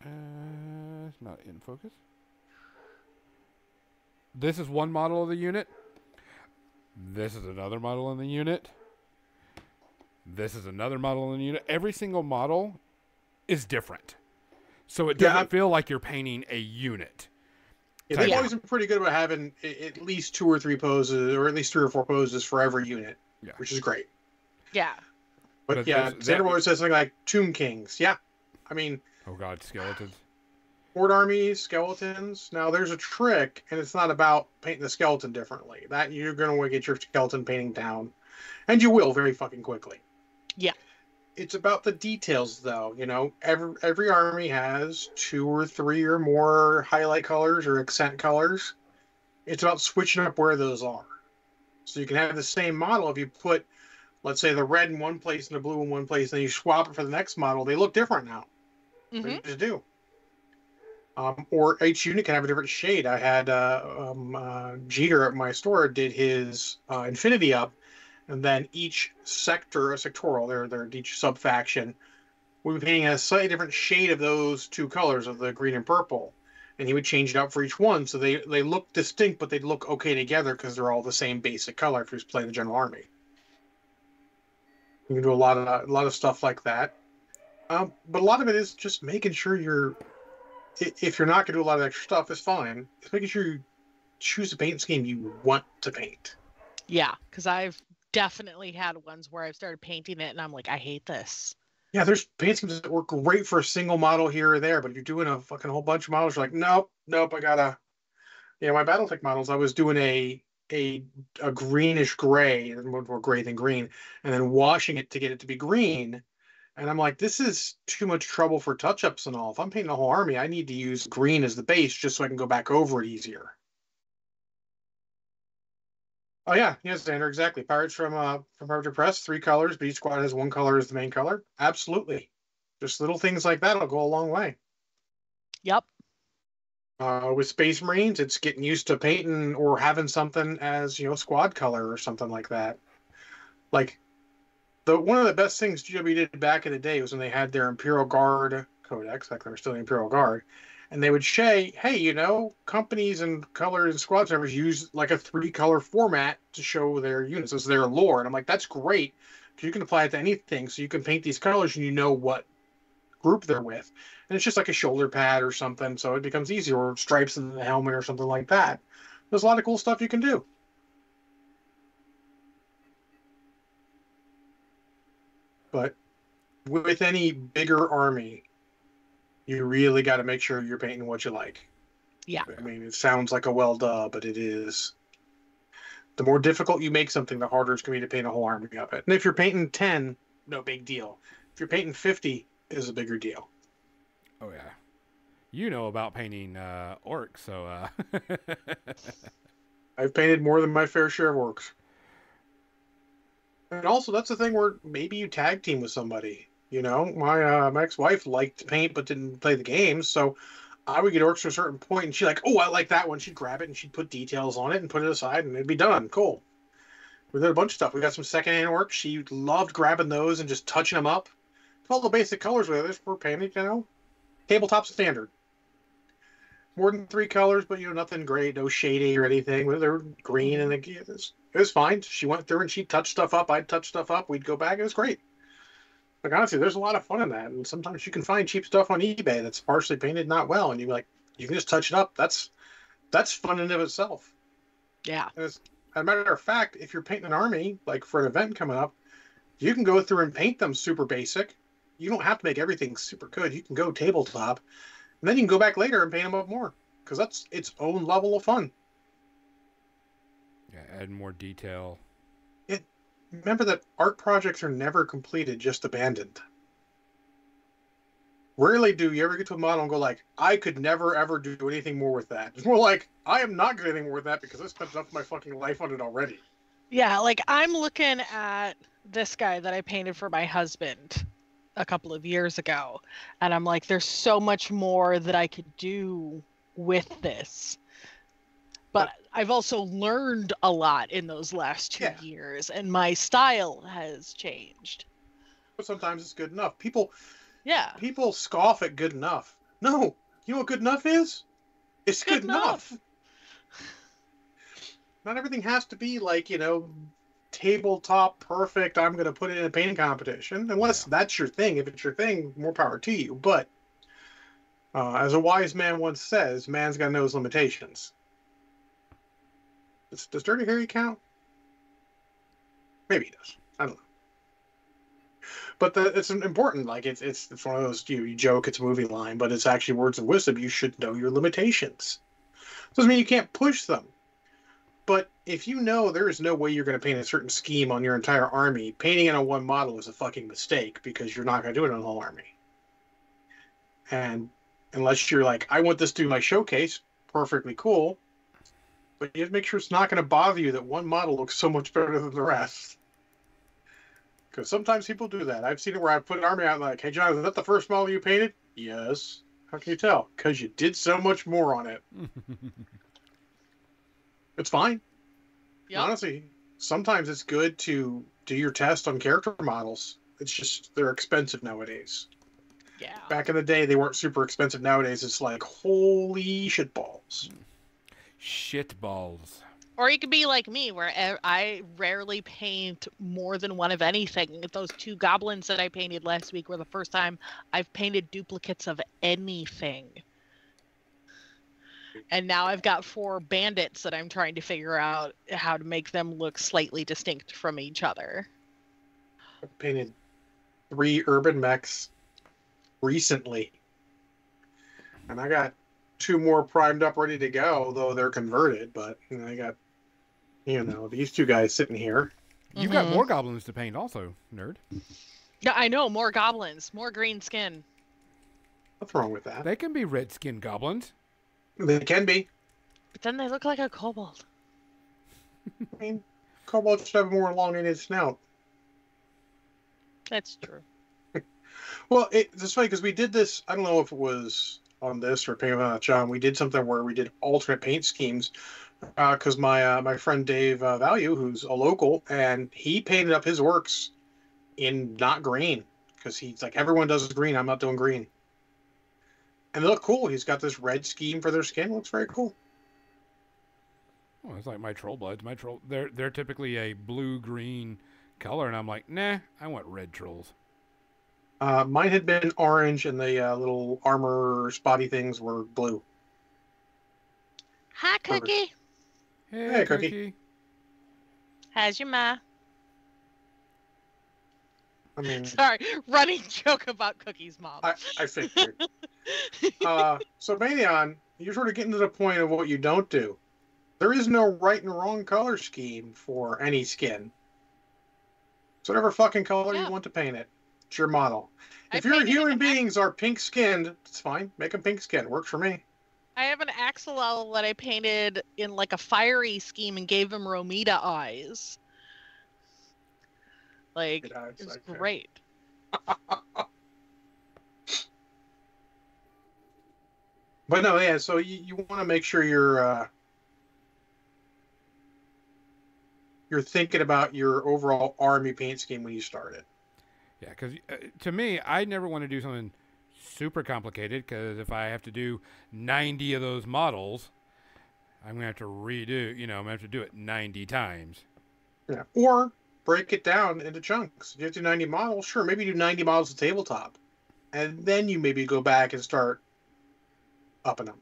Uh, it's not in focus. This is one model of the unit. This is another model in the unit. This is another model in the unit. Every single model is different. So it doesn't I'm- feel like you're painting a unit. Yeah, they've always been pretty good about having at least two or three poses, or at least three or four poses for every unit, Yeah. which is great. Yeah. But, But yeah, those- Xander that- always says something like Tomb Kings. Yeah, I mean, Oh god, skeletons. horde armies, skeletons. Now there's a trick, and it's not about painting the skeleton differently. That you're going to want to get your skeleton painting down, and you will very fucking quickly. Yeah. It's about the details, though. You know, every every army has two or three or more highlight colors or accent colors. It's about switching up where those are. So you can have the same model if you put, let's say, the red in one place and the blue in one place, and you swap it for the next model. They look different now. hmm They just do. Um, or each unit can have a different shade. I had uh, um, uh, Jeter at my store did his uh, Infinity up, and then each sector, sectoral, their their each sub faction, would be painting a slightly different shade of those two colors of the green and purple, and he would change it up for each one, so they they look distinct, but they look okay together because they're all the same basic color if he was playing the general army. You can do a lot of a lot of stuff like that. Um, but a lot of it is just making sure you're, if you're not going to do a lot of extra stuff, it's fine. It's making sure you choose a paint scheme you want to paint. Yeah. Because I've definitely had ones where I've started painting it and I'm like, I hate this. Yeah, there's paint schemes that work great for a single model here or there, but you're doing a fucking whole bunch of models, you're like, nope, nope, I gotta. Yeah, my BattleTech models, I was doing a a a greenish gray, more gray than green, and then washing it to get it to be green. And I'm like, this is too much trouble for touch ups and all. If I'm painting a whole army, I need to use green as the base just so I can go back over it easier. Oh yeah, yes, Xander, exactly. Pirates from uh from Pirates Press, three colors, but each squad has one color as the main color. Absolutely. Just little things like that will go a long way. Yep. Uh, with Space Marines, it's getting used to painting or having something as you know squad color or something like that. Like the one of the best things GW did back in the day was when they had their Imperial Guard codex, like they were still the Imperial Guard, and they would say, "Hey, you know, companies and colors and squad members use like a three color format to show their units as their lore." And I'm like, "That's great because you can apply it to anything. So you can paint these colors and you know what group they're with." and it's just like a shoulder pad or something, so it becomes easier, or stripes in the helmet or something like that. There's a lot of cool stuff you can do. But with any bigger army, you really got to make sure you're painting what you like. Yeah. I mean, it sounds like a well duh, but it is. The more difficult you make something, the harder it's going to be to paint a whole army of it. And if you're painting 10, no big deal. If you're painting 50, is a bigger deal. Oh yeah. You know about painting uh, orcs, so uh, I've painted more than my fair share of orcs. And also, that's the thing where maybe you tag team with somebody. You know, my uh, my ex-wife liked to paint but didn't play the games, so I would get orcs to a certain point, and she'd like, "Oh, I like that one." She'd grab it and she'd put details on it and put it aside, and it'd be done. Cool. We did a bunch of stuff. We got some secondhand orcs. She loved grabbing those and just touching them up. All the basic colors with it. We're painting, you know, tabletop standard. More than three colors, but you know, nothing great, no shady or anything. They're green and it was, it was fine. She went through and she touched stuff up. I'd touch stuff up. We'd go back. It was great. Like honestly, there's a lot of fun in that. And sometimes you can find cheap stuff on eBay that's partially painted not well, and you like you can just touch it up. That's that's fun in of itself. Yeah. And as a matter of fact, if you're painting an army, like for an event coming up, you can go through and paint them super basic. You don't have to make everything super good. You can go tabletop And then you can go back later and paint them up more because that's its own level of fun. Yeah, add more detail. Remember that art projects are never completed, just abandoned. Rarely do you ever get to a model and go like, I could never ever do anything more with that. It's more like, I am not getting more with that because I spent enough of my fucking life on it already. Yeah, like I'm looking at this guy that I painted for my husband a couple of years ago, and I'm like, there's so much more that I could do with this. But I've also learned a lot in those last two Yeah. years, and my style has changed. But sometimes it's good enough. People Yeah. people scoff at good enough. No, you know what good enough is? It's good, Good enough. enough. Not everything has to be like, you know, tabletop perfect. I'm going to put it in a painting competition. Unless that's your thing. If it's your thing, more power to you. But uh, as a wise man once says, man's got to know his limitations. Does, does Dirty Harry count? Maybe he does. I don't know. But the, it's important. Like it's it's it's one of those you, you joke it's a movie line, but it's actually words of wisdom. You should know your limitations. Doesn't mean you can't push them. But if you know there is no way you're going to paint a certain scheme on your entire army, painting it on one model is a fucking mistake because you're not going to do it on the whole army. And unless you're like, I want this to be my showcase, perfectly cool. But you have to make sure it's not going to bother you that one model looks so much better than the rest. Because sometimes people do that. I've seen it where I put an army out and like, hey, John, is that the first model you painted? Yes. How can you tell? Because you did so much more on it. It's fine. Yep. Honestly, sometimes it's good to do your test on character models. It's just they're expensive nowadays. Yeah. Back in the day, they weren't super expensive. Nowadays, it's like holy shit balls. Shit balls. Or you could be like me, where I rarely paint more than one of anything. Those two goblins that I painted last week were the first time I've painted duplicates of anything. And now I've got four bandits that I'm trying to figure out how to make them look slightly distinct from each other. I painted three urban mechs recently, and I got two more primed up, ready to go. Though they're converted, but you know, I got you know these two guys sitting here. You've got Mhm. more goblins to paint, also, nerd. Yeah, I know more goblins, more green skin. What's wrong with that? They can be red skinned goblins. They can be. But then they look like a kobold. I mean, kobolds should have a more elongated snout. That's true. Well, it, it's funny because we did this. I don't know if it was on this or Without John. We did something where we did alternate paint schemes because my uh, my friend Dave uh, Value, who's a local, and he painted up his orcs in not green because he's like everyone does green. I'm not doing green, and they look cool. He's got this red scheme for their skin. Looks very cool. Oh, it's like my troll bloods. My troll, they're they're typically a blue green color, and I'm like, nah, I want red trolls. Uh, mine had been orange, and the uh, little armor spotty things were blue. Hi, Perfect. Cookie. Hey, Hey, Cookie. Cookie. How's your ma? I mean, Sorry, running joke about Cookie's mom. I, I figured. uh, so Manion, you're sort of getting to the point of what you don't do. There is no right and wrong color scheme for any skin. So whatever fucking color Yeah. you want to paint it, it's your model. I If your painted human an beings are pink skinned, it's fine. Make them pink skinned. Works for me. I have an axolotl that I painted in like a fiery scheme and gave him Romita eyes. Like Good eyes, it's okay. great. But no, yeah. So you, you want to make sure you're uh, you're thinking about your overall army paint scheme when you start it. Yeah, because uh, to me, I never want to do something super complicated. Because if I have to do 90 of those models, I'm gonna have to redo. You know, I'm gonna have to do it 90 times. Yeah. Or break it down into chunks. If you have to do 90 models, sure, maybe do 90 models of tabletop. And then you maybe go back and start upping them.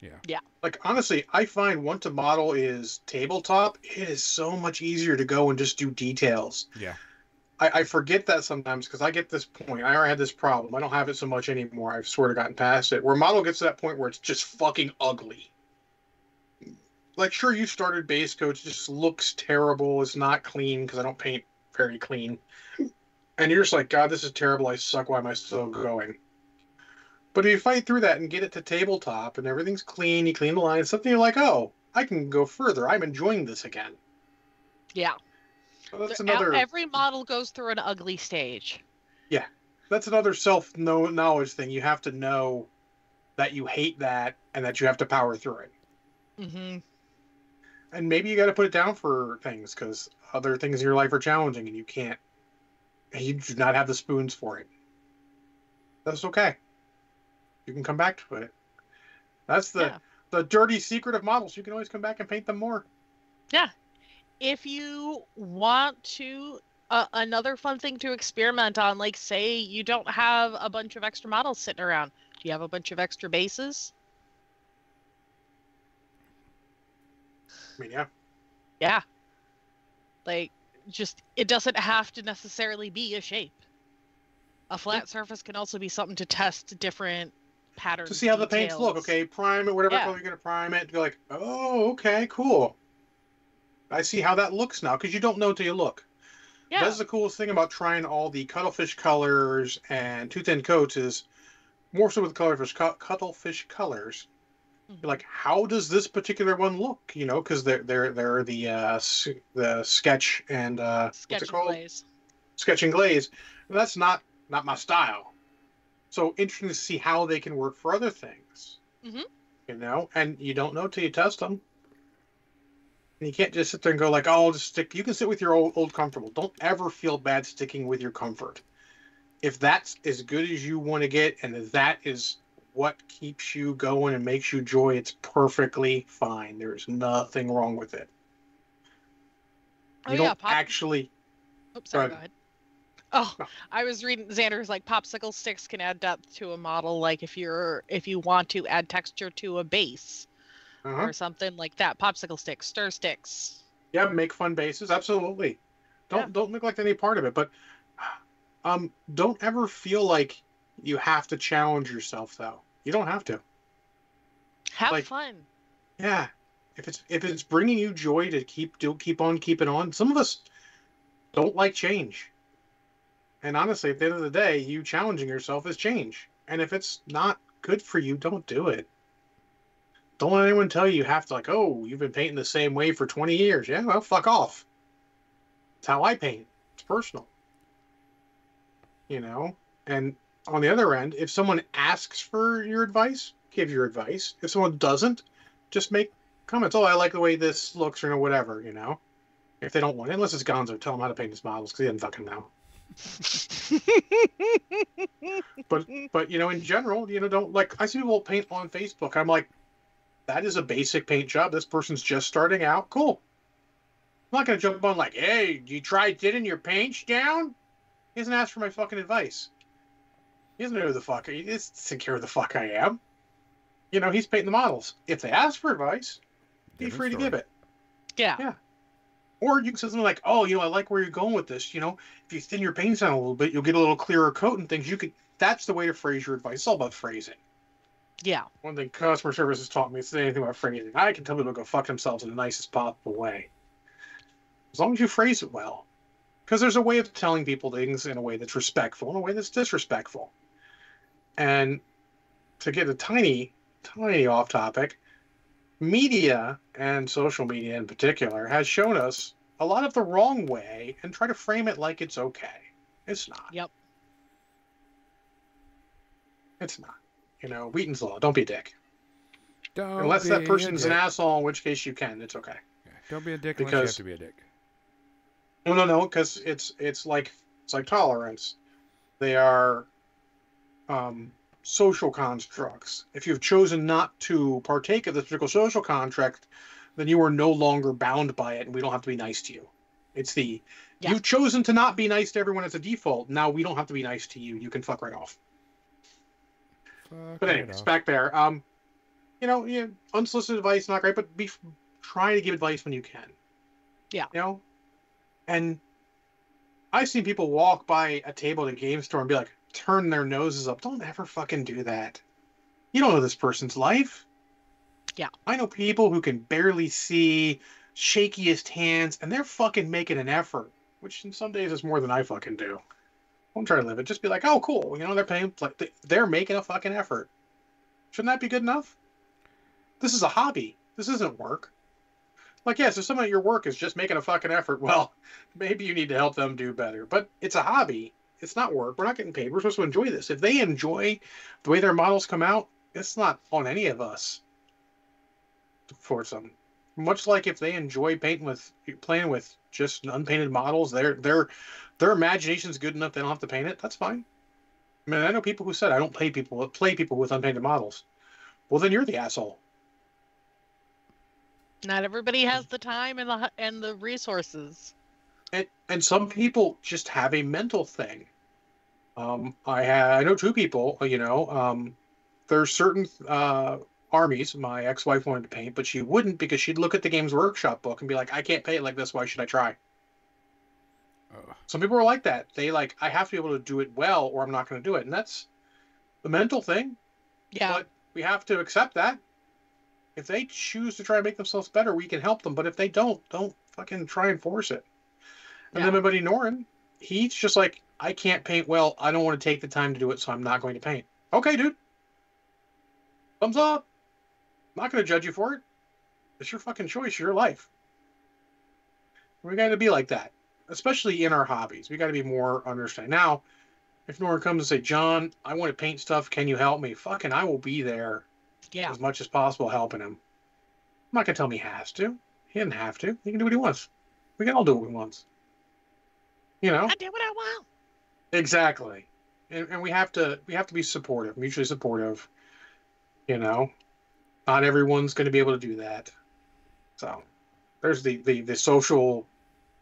Yeah. Yeah. Like, honestly, I find once a model is tabletop, it is so much easier to go and just do details. Yeah. I, I forget that sometimes because I get this point. I already had this problem. I don't have it so much anymore. I've sort of gotten past it. Where model gets to that point where it's just fucking ugly. Like, sure, you started base coat, it just looks terrible. It's not clean because I don't paint very clean. And you're just like, God, this is terrible. I suck. Why am I still uh-huh. going? But if you fight through that and get it to tabletop and everything's clean, you clean the lines, something you're like, oh, I can go further. I'm enjoying this again. Yeah. So that's another. Every model goes through an ugly stage. Yeah, that's another self knowledge thing. You have to know that you hate that and that you have to power through it. hmm And maybe you got to put it down for things because other things in your life are challenging and you can't. You do not have the spoons for it. That's okay. You can come back to it. That's the Yeah. the dirty secret of models. You can always come back and paint them more. If you want to, uh, another fun thing to experiment on, like say you don't have a bunch of extra models sitting around. Do you have a bunch of extra bases? I mean, yeah. Yeah. Like, just, it doesn't have to necessarily be a shape. A flat surface can also be something to test different patterns. to see how the paints look. Okay, prime it, whatever Yeah. color you're gonna prime it. be like, oh, okay, cool. I see how that looks now because you don't know till you look. Yeah. That's the coolest thing about trying all the cuttlefish colors and two thin coats is more so with colorfish cut cuttlefish colors. Mhm. Like, how does this particular one look? You know, because they're they're they're the uh, the sketch and uh, Sketch what's it and called? glaze. sketch and glaze. That's not not my style. So interesting to see how they can work for other things. Mhm. You know, and you don't know till you test them. And you can't just sit there and go like, "Oh, I'll just stick." You can sit with your old old comfortable. Don't ever feel bad sticking with your comfort. If that's as good as you want to get, and that is what keeps you going and makes you joy, it's perfectly fine. There's nothing wrong with it. Oh, You yeah. don't Pop- actually Oops, sorry, go ahead. Oh, I was reading Xander's like popsicle sticks can add depth to a model. Like if you're if you want to add texture to a base uh-huh. or something like that. Popsicle sticks, stir sticks. Yeah, make fun bases. Absolutely. Don't Yeah. don't neglect any part of it. But um, don't ever feel like you have to challenge yourself though. You don't have to. Have Like- fun. Yeah. If it's if it's bringing you joy to keep do keep on keeping on. Some of us don't like change. And honestly, at the end of the day, you challenging yourself is change. And if it's not good for you, don't do it. Don't let anyone tell you you have to like, oh, you've been painting the same way for 20 years. Yeah, well, fuck off. It's how I paint. It's personal. You know? And on the other end, if someone asks for your advice, give your advice. If someone doesn't, just make comments. Oh, I like the way this looks, or whatever. You know, if they don't want it, unless it's Gonzo, tell him how to paint his models because he doesn't fucking know. But but you know, in general, you know, don't like. I see people paint on Facebook. I'm like, that is a basic paint job. This person's just starting out. Cool. I'm not gonna jump on like, hey, you tried getting your paints down? He doesn't ask for my fucking advice. He doesn't know who the fuck. He doesn't care who the fuck I am. You know, he's painting the models. If they ask for advice, be Different free to give it. yeah. Yeah. Or you can say something like, "Oh, you know, I like where you're going with this. You know, if you thin your paints down a little bit, you'll get a little clearer coat and things. You could. That's the way to phrase your advice. It's all about phrasing. Yeah. One thing customer service has taught me is to say anything about phrasing. I can tell people to go fuck themselves in the nicest possible way, as long as you phrase it well. Because there's a way of telling people things in a way that's respectful and a way that's disrespectful. And to get a tiny, tiny off topic, media and social media in particular has shown us a lot of the wrong way and try to frame it like it's okay. It's not. Yep. It's not. You know, Wheaton's law. Don't be a dick. Don't Unless that be a person's an asshole, in which case you can. It's okay. Yeah, Don't be a dick unless Because- you have to be a dick. No, no, no, because it's it's like it's like tolerance. They are um, social constructs. If you've chosen not to partake of this particular social contract, then you are no longer bound by it, and we don't have to be nice to you. It's the Yeah. you've chosen to not be nice to everyone as a default. Now we don't have to be nice to you. You can fuck right off. Fuck But anyways, back there. Um, you know, yeah, unsolicited advice not great, but be try to give advice when you can. Yeah. You know, and I've seen people walk by a table at a game store and be like, turn their noses up. Don't ever fucking do that. You don't know this person's life. Yeah. I know people who can barely see, shakiest hands, and they're fucking making an effort, which in some days is more than I fucking do. Don't try to live it. Just be like, oh, cool. You know, they're paying, like, they- they're making a fucking effort. Shouldn't that be good enough? This is a hobby. This isn't work. Like, yes, if someone at your work is just making a fucking effort, well, maybe you need to help them do better. But it's a hobby. It's not work. We're not getting paid. We're supposed to enjoy this. If they enjoy the way their models come out, it's not on any of us to force them. Much like if they enjoy painting with playing with just unpainted models, their their their imagination's good enough they don't have to paint it. That's fine. I mean, I know people who said I don't play people play people with unpainted models. Well, then you're the asshole. Not everybody has the time and the and the resources. and and some people just have a mental thing. Um, I ha- I know two people. You know, um, there's certain uh, armies my ex-wife wanted to paint, but she wouldn't because she'd look at the Games Workshop book and be like, "I can't paint like this. Why should I try?" Oh, Some people are like that. They like, I have to be able to do it well, or I'm not going to do it, and that's the mental thing. Yeah. But we have to accept that. If they choose to try and make themselves better, we can help them. But if they don't, don't fucking try and force it. And Yeah. then my buddy Norin, he's just like, I can't paint well. I don't want to take the time to do it, so I'm not going to paint. Okay, dude. Thumbs up. I'm not going to judge you for it. It's your fucking choice, your life. We got to be like that, especially in our hobbies. We got to be more understanding. Now, if Norin comes and say, John, I want to paint stuff. Can you help me? Fucking, I will be there Yeah. as much as possible helping him. I'm not gonna tell him he has to. He didn't have to. He can do what he wants. We can all do what we want. You know I do what I want. exactly, and, and we have to we have to be supportive, mutually supportive. You know, not everyone's going to be able to do that. So there's the the the social,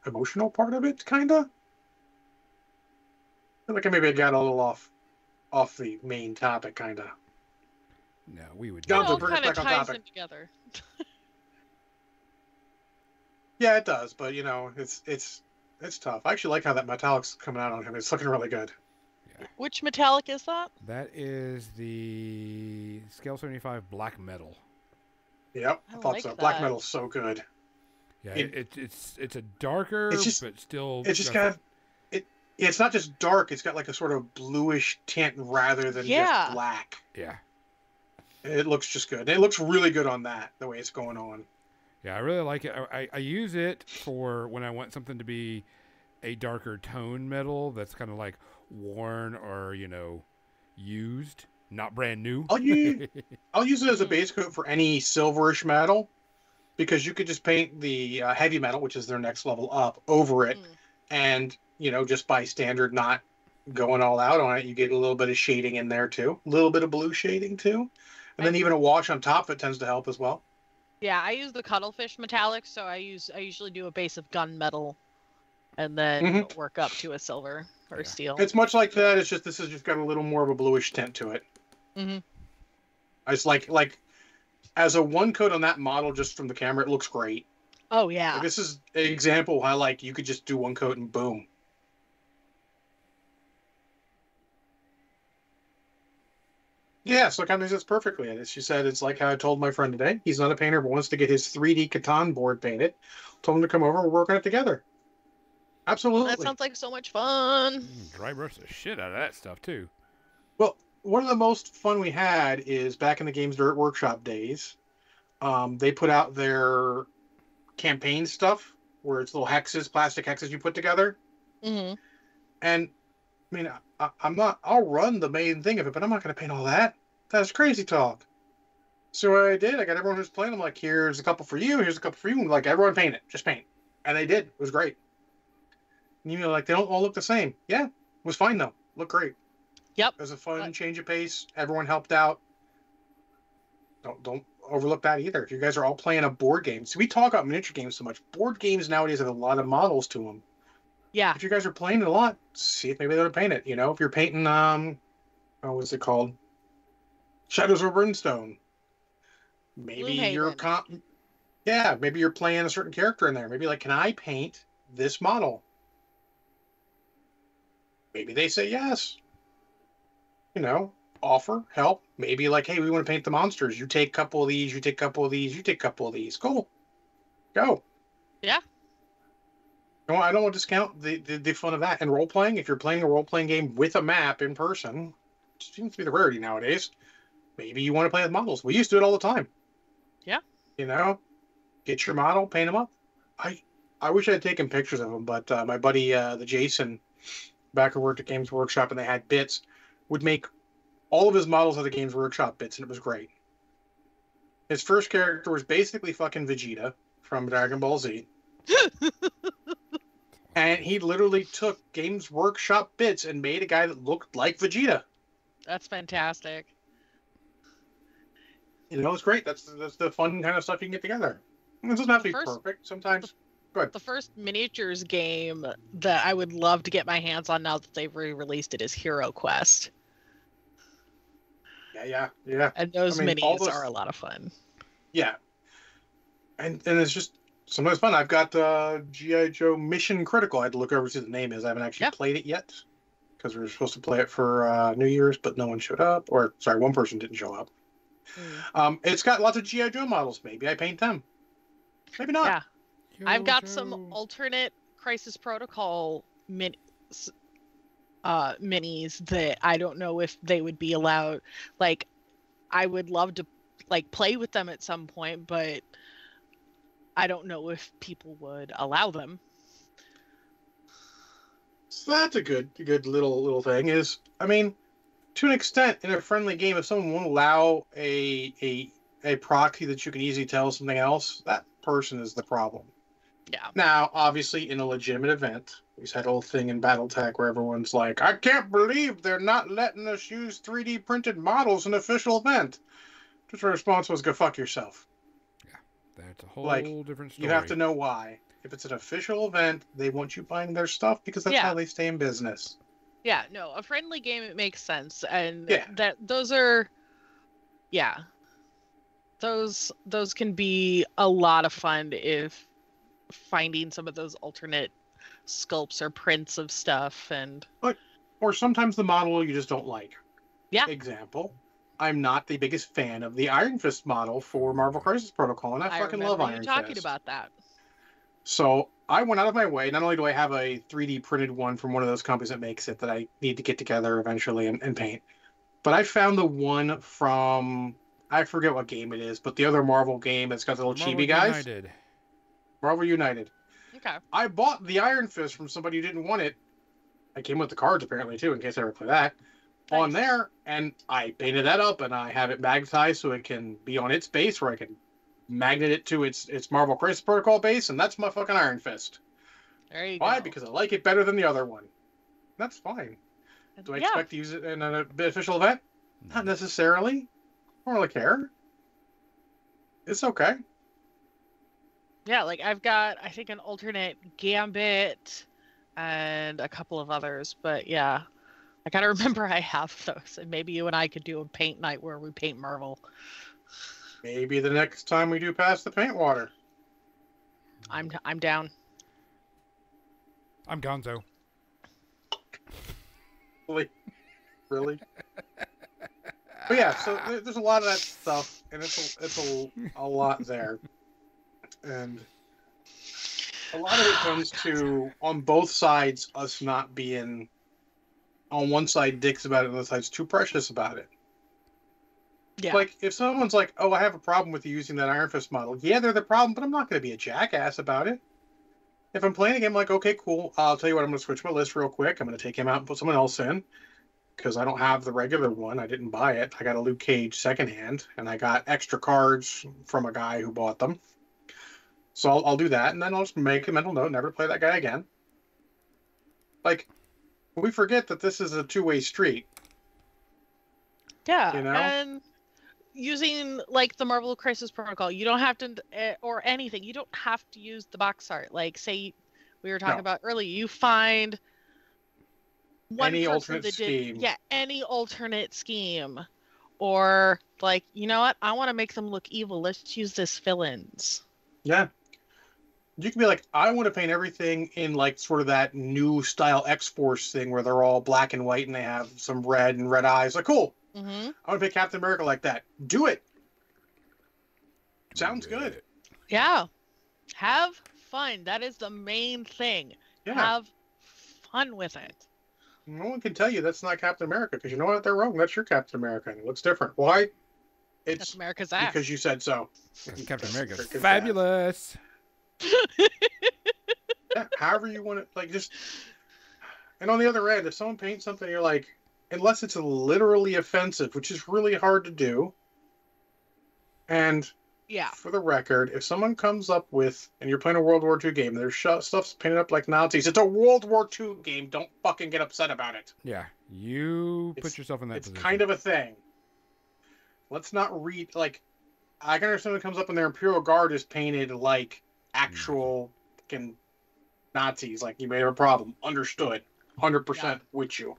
emotional part of it, kind of. feel like maybe I got a little off off the main topic, kind of. no, we would. It John's all kind of back on ties topic. in together. Yeah, it does, but you know, it's it's it's tough. I actually like how that metallic's coming out on him. It's looking really good. Which metallic is that? That is the scale 75 black metal. Yep, I, I thought like so. Black metal's so good. Yeah, It- it, it's it's a darker, It's just- but still. It's just got it. It's not just dark. It's got like a sort of bluish tint rather than Yeah. just black. Yeah, It looks just good. It looks really good on that the way it's going on. yeah, I really like it. I, I, I use it for when I want something to be a darker tone metal that's kind of like worn or you know used, not brand new. I'll use I'll use it as a base coat for any silverish metal because you could just paint the uh, heavy metal, which is their next level up, over it, Mm. and you know just by standard not going all out on it you get a little bit of shading in there too a little bit of blue shading too and then I- even a wash on top of it tends to help as well Yeah, I use the cuttlefish metallic, so I use I usually do a base of gunmetal, and then work up to a silver or Yeah. steel. it's much like that it's just this has just got a little more of a bluish tint to it Mm-hmm. it's like like as a one coat on that model just from the camera it looks great Oh yeah. Like, this is an example how like you could just do one coat and boom Yeah, so kind of fits perfectly. And she said it's like how I told my friend today. He's not a painter, but wants to get his 3D Catan board painted. Told him to come over. We're working it together. Absolutely. That sounds like so much fun. Mm, Dry brush the shit out of that stuff too. Well, one of the most fun we had is back in the Games Dirt Workshop days. Um, they put out their campaign stuff where it's little hexes, plastic hexes you put together. hmm And I mean, I, I'm not. I'll run the main thing of it, but I'm not going to paint all that. That's crazy talk. So what I did, I got everyone who's playing. I'm like, here's a couple for you. Here's a couple for you. And like everyone paint it, just paint. And they did. It was great. And, you know, like they don't all look the same. Yeah, it was fine though. Looked great. Yep. It was a fun change of pace. Everyone helped out. Don't don't overlook that either. If you guys are all playing a board game, so we talk about miniature games so much. Board games nowadays have a lot of models to them Yeah. if you guys are playing it a lot, see if maybe they'll paint it. You know, if you're painting, um, oh, what's it called? Shadows of Brimstone. Maybe you're Gloomhaven. com- yeah, maybe you're playing a certain character in there. Maybe like, can I paint this model? maybe they say yes. You know, offer help. Maybe like, hey, we want to paint the monsters. You take a couple of these. You take a couple of these. You take a couple of these. Cool. Go. Yeah. No, I don't want to discount the, the, the fun of that. And role playing, if you're playing a role playing game with a map in person, which seems to be the rarity nowadays. Maybe you want to play with models. We used to do it all the time. Yeah. You know, get your model, paint them up. I I wish I had taken pictures of them, but uh, my buddy, uh, the Jason, back who worked at Games Workshop, and they had bits, would make all of his models of the Games Workshop bits, and it was great. His first character was basically fucking Vegeta from Dragon Ball Z. and he literally took Games Workshop bits and made a guy that looked like Vegeta. That's fantastic. You know, it's great. That's that's the fun kind of stuff you can get together. It doesn't have to be First- perfect. Sometimes The first miniatures game that I would love to get my hands on now that they've re-released it is Hero Quest, Yeah, yeah, yeah, and those I mean, minis those- are a lot of fun. yeah. And and it's just sometimes fun. I've got uh, GI Joe Mission Critical. I had to look over to see the name is. I haven't actually Yeah. played it yet because we were supposed to play it for uh, New Year's, but no one showed up. Or sorry, one person didn't show up. Mm. Um, it's got lots of GI Joe models. Maybe I paint them. Maybe not. Yeah, I've got some alternate Crisis Protocol min- uh, minis that I don't know if they would be allowed. Like, I would love to like play with them at some point, but I don't know if people would allow them. So that's a good, a good little little thing. Is I mean, to an extent, in a friendly game, if someone won't allow a a a proxy that you can easily tell something else, that person is the problem. Yeah. Now, obviously, in a legitimate event, we had a whole thing in BattleTech where everyone's like, "I can't believe they're not letting us use 3D printed models in an official event." Just a response was, "Go fuck yourself." Yeah, that's a whole like, different story. You have to know why. If it's an official event, they want you buying their stuff because that's Yeah. how they stay in business. Yeah, no, a friendly game it makes sense, and Yeah. that those are, yeah, those those can be a lot of fun if finding some of those alternate sculpts or prints of stuff and or sometimes the model you just don't like. Yeah. Example, I'm not the biggest fan of the Iron Fist model for Marvel Crisis Protocol, and I, I fucking remember love you Iron talking Fist. about that. So I went out of my way. Not only do I have a 3D printed one from one of those companies that makes it that I need to get together eventually and, and paint, but I found the one from I forget what game it is, but the other Marvel game that's got the little Marvel chibi guys, United. Marvel United. Okay. I bought the Iron Fist from somebody who didn't want it. I came with the cards apparently too, in case I ever play that. On there, and I painted that up, and I have it magnetized so it can be on its base, where I can magnet it to its its Marvel Crisis Protocol base, and that's my fucking Iron Fist. There you Why? go. Because I like it better than the other one. That's fine. Do I yeah, expect to use it in an official event? Not necessarily. I don't really care. It's okay. Yeah, like I've got I think an alternate Gambit and a couple of others, but yeah. I gotta remember I have those, and maybe you and I could do a paint night where we paint Marvel. Maybe the next time we do pass the paint water. I'm I'm down. I'm Gonzo. Really? Really? but yeah, so there's a lot of that stuff, and it's a, it's a, a lot there, and a lot of it comes to on both sides us not being on one side dicks about it, and the other side's too precious about it. Yeah. Like if someone's like, "Oh, I have a problem with you using that Iron Fist model," yeah, they're the problem, but I'm not going to be a jackass about it. If I'm playing a game, like, okay, cool. I'll tell you what. I'm going to switch my list real quick. I'm going to take him out and put someone else in because I don't have the regular one. I didn't buy it. I got a Luke Cage secondhand, and I got extra cards from a guy who bought them. So I'll, I'll do that, and then I'll just make a mental note: never play that guy again. Like, we forget that this is a two-way street. Yeah, You know? and using like the Marvel Crisis Protocol, you don't have to, eh, or anything. You don't have to use the box art. Like, say we were talking No. about earlier, you find one Any person alternate that scheme. did, yeah, any alternate scheme, or like, you know what? I want to make them look evil. Let's use this villains. Yeah. You can be like, I want to paint everything in like sort of that new style X Force thing where they're all black and white and they have some red and red eyes. Like, cool. hmm I want to paint Captain America like that. Do it. Sounds good. Yeah. Have fun. That is the main thing. Yeah. Have fun with it. No one can tell you that's not Captain America because you know what? They're wrong. That's your Captain America and it looks different. Why? That's It's America's ass. because you said so. Captain America's America's fabulous. Yeah, however you want it, like just. And on the other end, if someone paints something, you're like, unless it's literally offensive, which is really hard to do. And yeah. for the record, if someone comes up with, and you're playing a World War II game, there's sh- stuff's painted up like Nazis. It's a World War II game. Don't fucking get upset about it. Yeah, you It's- put yourself in that it's position. kind of a thing. Let's not read like I can understand when it comes up and their Imperial Guard is painted like actual fucking Nazis, like you may have a problem. Understood. Hundred percent with you.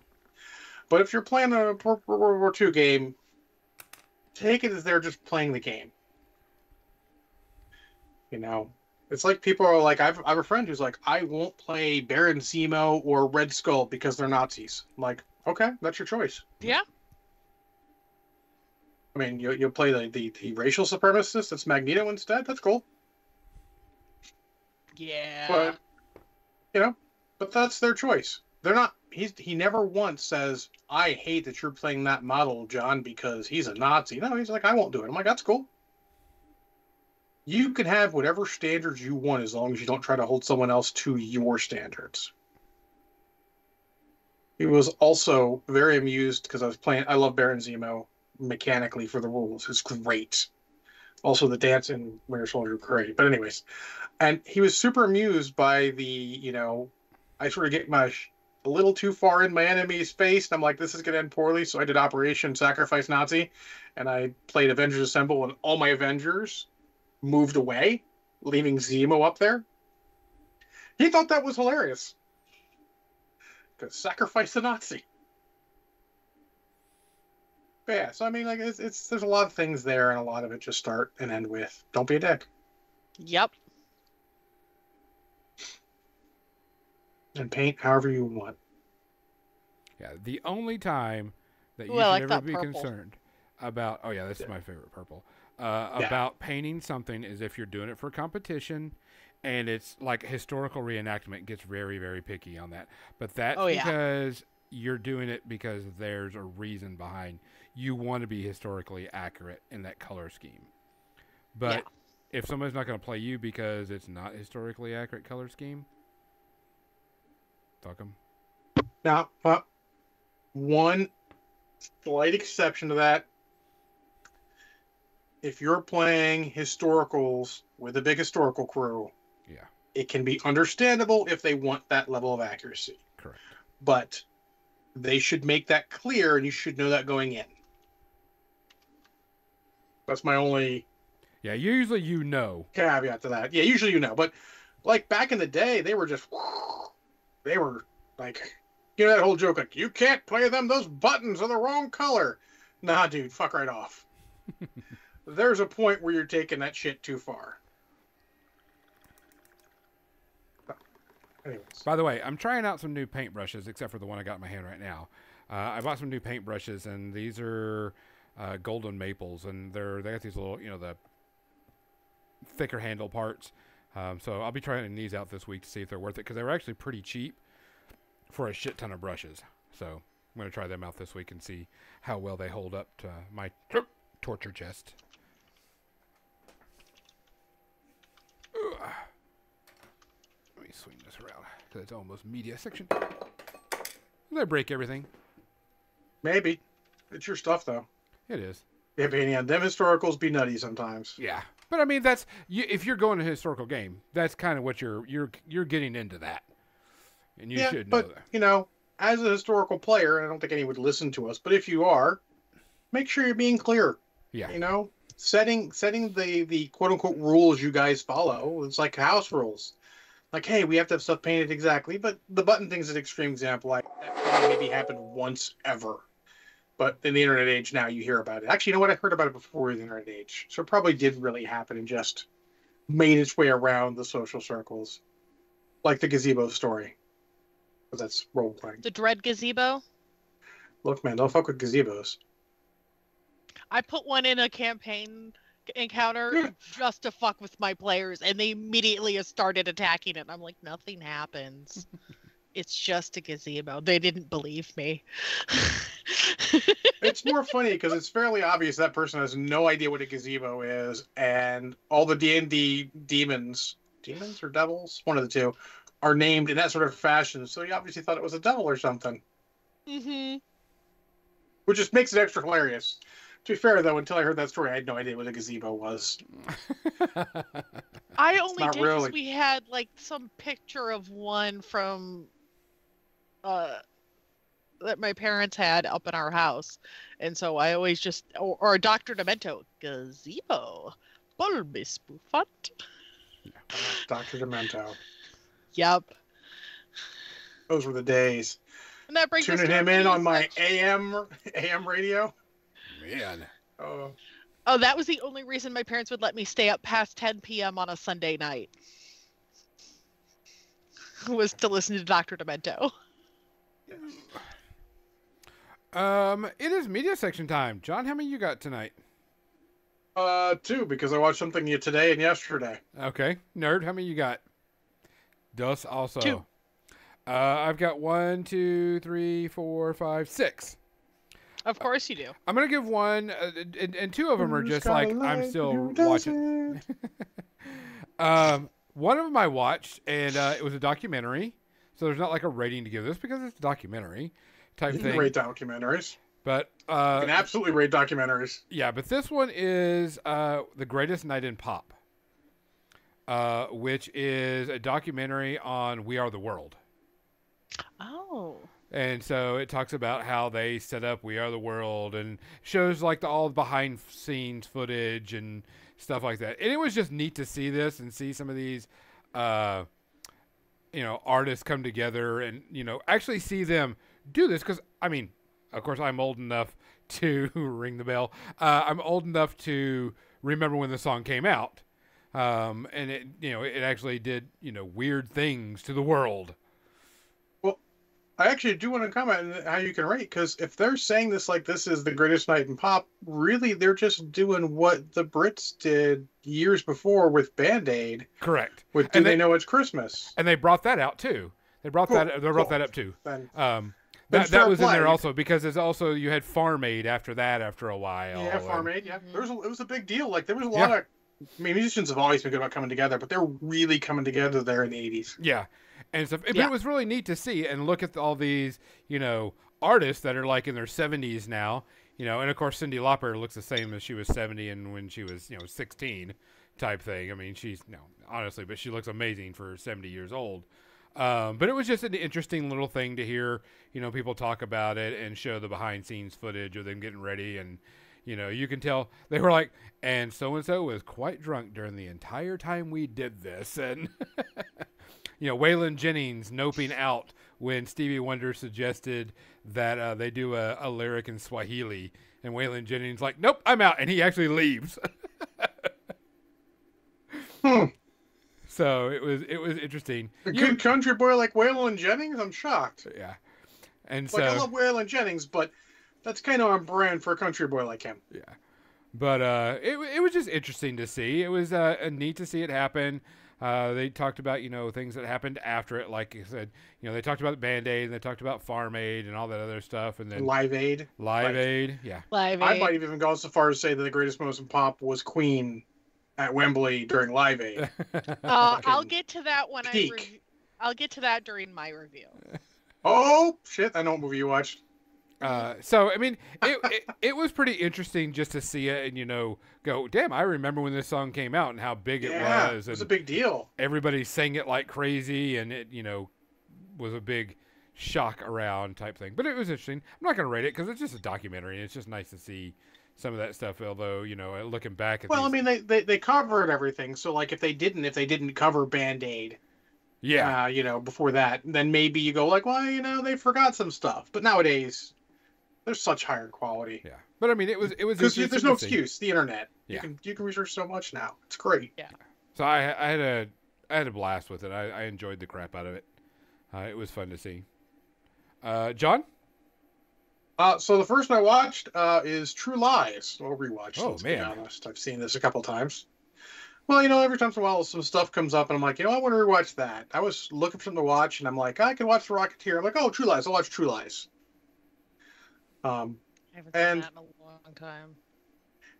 But if you're playing a World War II game, take it as they're just playing the game. You know, it's like people are like, I've, I have a friend who's like, I won't play Baron Zemo or Red Skull because they're Nazis. I'm like, okay, that's your choice. Yeah. I mean, you, you'll play the, the, the racial supremacist that's Magneto instead. That's cool. Yeah. But, you know, but that's their choice. They're not, he's, he never once says, I hate that you're playing that model, John, because he's a Nazi. No, he's like, I won't do it. I'm like, that's cool. You can have whatever standards you want as long as you don't try to hold someone else to your standards. He was also very amused because I was playing. I love Baron Zemo mechanically for the rules. It's great. Also, the dance in Winter Soldier great. But anyways, and he was super amused by the you know, I sort of get my a little too far in my enemy's face, and I'm like, this is gonna end poorly. So I did Operation Sacrifice Nazi, and I played Avengers Assemble, and all my Avengers moved away, leaving Zemo up there. He thought that was hilarious. Because sacrifice the Nazi. But yeah, so I mean, like, it's, it's there's a lot of things there, and a lot of it just start and end with "Don't be a dick" Yep. and paint however you want. Yeah, the only time that you Ooh, I should like ever be purple. concerned about oh yeah, this is my favorite purple. Uh, Yeah. About painting something is if you're doing it for competition, and it's like historical reenactment gets very very picky on that. But that's Oh, yeah. because you're doing it because there's a reason behind you want to be historically accurate in that color scheme. But if somebody's not going to play you because it's not historically accurate color scheme, fuck them. Now, uh, one slight exception to that. If you're playing historicals with a big historical crew, Yeah, it can be understandable if they want that level of accuracy. correct. But they should make that clear, and you should know that going in. That's my only Yeah, usually you know. caveat to that. Yeah, usually you know, but like back in the day, they were just they were like you know that whole joke like you can't play them; those buttons are the wrong color. Nah, dude, fuck right off. There's a point where you're taking that shit too far. Anyways, By the way, I'm trying out some new paintbrushes, except for the one I got in my hand right now. Uh, I bought some new paintbrushes, and these are uh, golden maples, and they're they got these little, you know, the thicker handle parts. Um, so I'll be trying these out this week to see if they're worth it because they were actually pretty cheap for a shit ton of brushes. So I'm gonna try them out this week and see how well they hold up to my torture chest. Let me swing this around because it's almost media section. Did I break everything? maybe it's your stuff though. It is. Yeah, but yeah, them historicals be nutty sometimes. Yeah, but I mean that's you, if you're going to a historical game, that's kind of what you're you're you're getting into that, and you yeah, should know but that. you know, as a historical player, I don't think anyone would listen to us, but if you are, make sure you're being clear. Yeah, You know, setting setting the the quote unquote rules you guys follow. It's like house rules. Like, hey, we have to have stuff painted exactly, but the button thing's an extreme example. Like that probably maybe happened once ever. But in the internet age now, you hear about it. Actually, you know what? I heard about it before the internet age, so it probably did really happen and just made its way around the social circles, like the gazebo story. But that's role playing. The Dread Gazebo. Look, man, don't fuck with gazebos. I put one in a campaign encounter just to fuck with my players, and they immediately started attacking it. I'm like, nothing happens. it's just a gazebo. They didn't believe me. it's more funny because it's fairly obvious that person has no idea what a gazebo is, and all the D and D demons, demons or devils, one of the two, are named in that sort of fashion. So he obviously thought it was a devil or something, hmm which just makes it extra hilarious. To be fair, though, until I heard that story, I had no idea what a gazebo was. I only did did 'cause really. we had like some picture of one from uh that my parents had up in our house, and so I always just or, or Doctor Demento gazebo bulbous buffet. Doctor Demento. Yep. Those were the days. And that brings us Tuning to our him in on my. AM AM radio. Man. Oh, Oh, that was the only reason my parents would let me stay up past 10 p.m. on a Sunday night. Was to listen to Dr. Demento. Um, it is media section time. John, how many you got tonight? uh, two because I watched something you today and yesterday. Okay. Nerd, how many you got? Dust also. Two. Uh, I've got one, two, three, four, five, six. Of course you do. I'm gonna give one, uh, and, and two of them are just got like I'm still watching. Um, one of them I watched, and uh, it was a documentary. So there's not like a rating to give this because it's a documentary type You can thing. rate documentaries. But You uh, can absolutely rate documentaries. yeah, but this one is uh, the greatest night in pop, uh, which is a documentary on We Are the World. Oh. And so it talks about how they set up We Are the World and shows like the all behind scenes footage and stuff like that. And it was just neat to see this and see some of these, uh, you know, artists come together and, you know, actually see them do this. Because, I mean, of course, I'm old enough to ring the bell. Uh, I'm old enough to remember when the song came out. Um, and it, you know, it actually did, you know, weird things to the world. I actually do want to comment on how you can rate because if they're saying this like this is the greatest night in pop, really they're just doing what the Brits did years before with Band Aid. Correct. With Do And they, they- know it's Christmas? and they brought that out too. They brought Cool, that. They brought cool. that up too. Then Um, that, that was in there also because it's also you had Farm Aid after that after a while. yeah, Farm Aid. Yeah, there was a, it was a big deal. Like there was a Yeah. lot of. I mean, musicians have always been good about coming together, but they're really coming together there in the '80s. Yeah, and stuff. But Yeah. it was really neat to see and look at all these you know artists that are like in their seventies now. You know, and of course Cyndi Lauper looks the same as she was seventy and when she was you know sixteen, type thing. I mean, she's no honestly, but she looks amazing for seventy years old. Um, but it was just an interesting little thing to hear, you know, people talk about it and show the behind scenes footage of them getting ready. And, you know, you can tell they were like, and so and so was quite drunk during the entire time we did this. And, you know, Waylon Jennings noping out when Stevie Wonder suggested that uh, they do a, a lyric in Swahili. And Waylon Jennings like, nope, I'm out. And he actually leaves. Hmm. So it was it was interesting. A You- good country boy like Waylon Jennings, I'm shocked. yeah, and Like I love Waylon Jennings, but that's kind of on brand for a country boy like him. yeah, but uh, it it was just interesting to see. It was uh, neat to see it happen. Uh, they talked about you know things that happened after it, like I said, you know they talked about Band Aid and they talked about Farm Aid and all that other stuff, and then Live Aid. Live like- Aid, yeah, Live Aid. I might have even gone so far as to say that the greatest most in pop was Queen at Wembley during Live Aid. Uh, I'll get to that when I. peak. Rev- I'll get to that during my review. oh shit! I know what movie you watched. Uh, so I mean, it, it it was pretty interesting just to see it and you know go, damn, I remember when this song came out and how big it yeah, was, it was a big deal. everybody sang it like crazy, and it you know was a big shock around type thing. But it was interesting. I'm not gonna rate it because it's just a documentary, and it's just nice to see some of that stuff. Although you know, looking back at Well, I mean, they, they they covered everything. So like, if they didn't, if they didn't cover Band Aid, yeah, uh, you know, before that, then maybe you go like, well, you know, they forgot some stuff. But nowadays, there's such higher quality yeah. But I mean, it was it was because there's no excuse. The internet. Yeah. You can you can research so much now. It's great. Yeah. So I, I had a I had a blast with it. I, I enjoyed the crap out of it. Uh, it was fun to see. Uh, John. Uh, so the first I watched uh, is True Lies. Or rewatched. Oh, man. Honest, I've seen this a couple times. Well, you know, every once in a while some stuff comes up, and I'm like, you know, I want to rewatch that. I was looking for something to watch, and I'm like, I can watch The Rocketeer. I'm like, oh, True Lies. I'll watch True Lies. Um, I haven't seen And- that in a long time.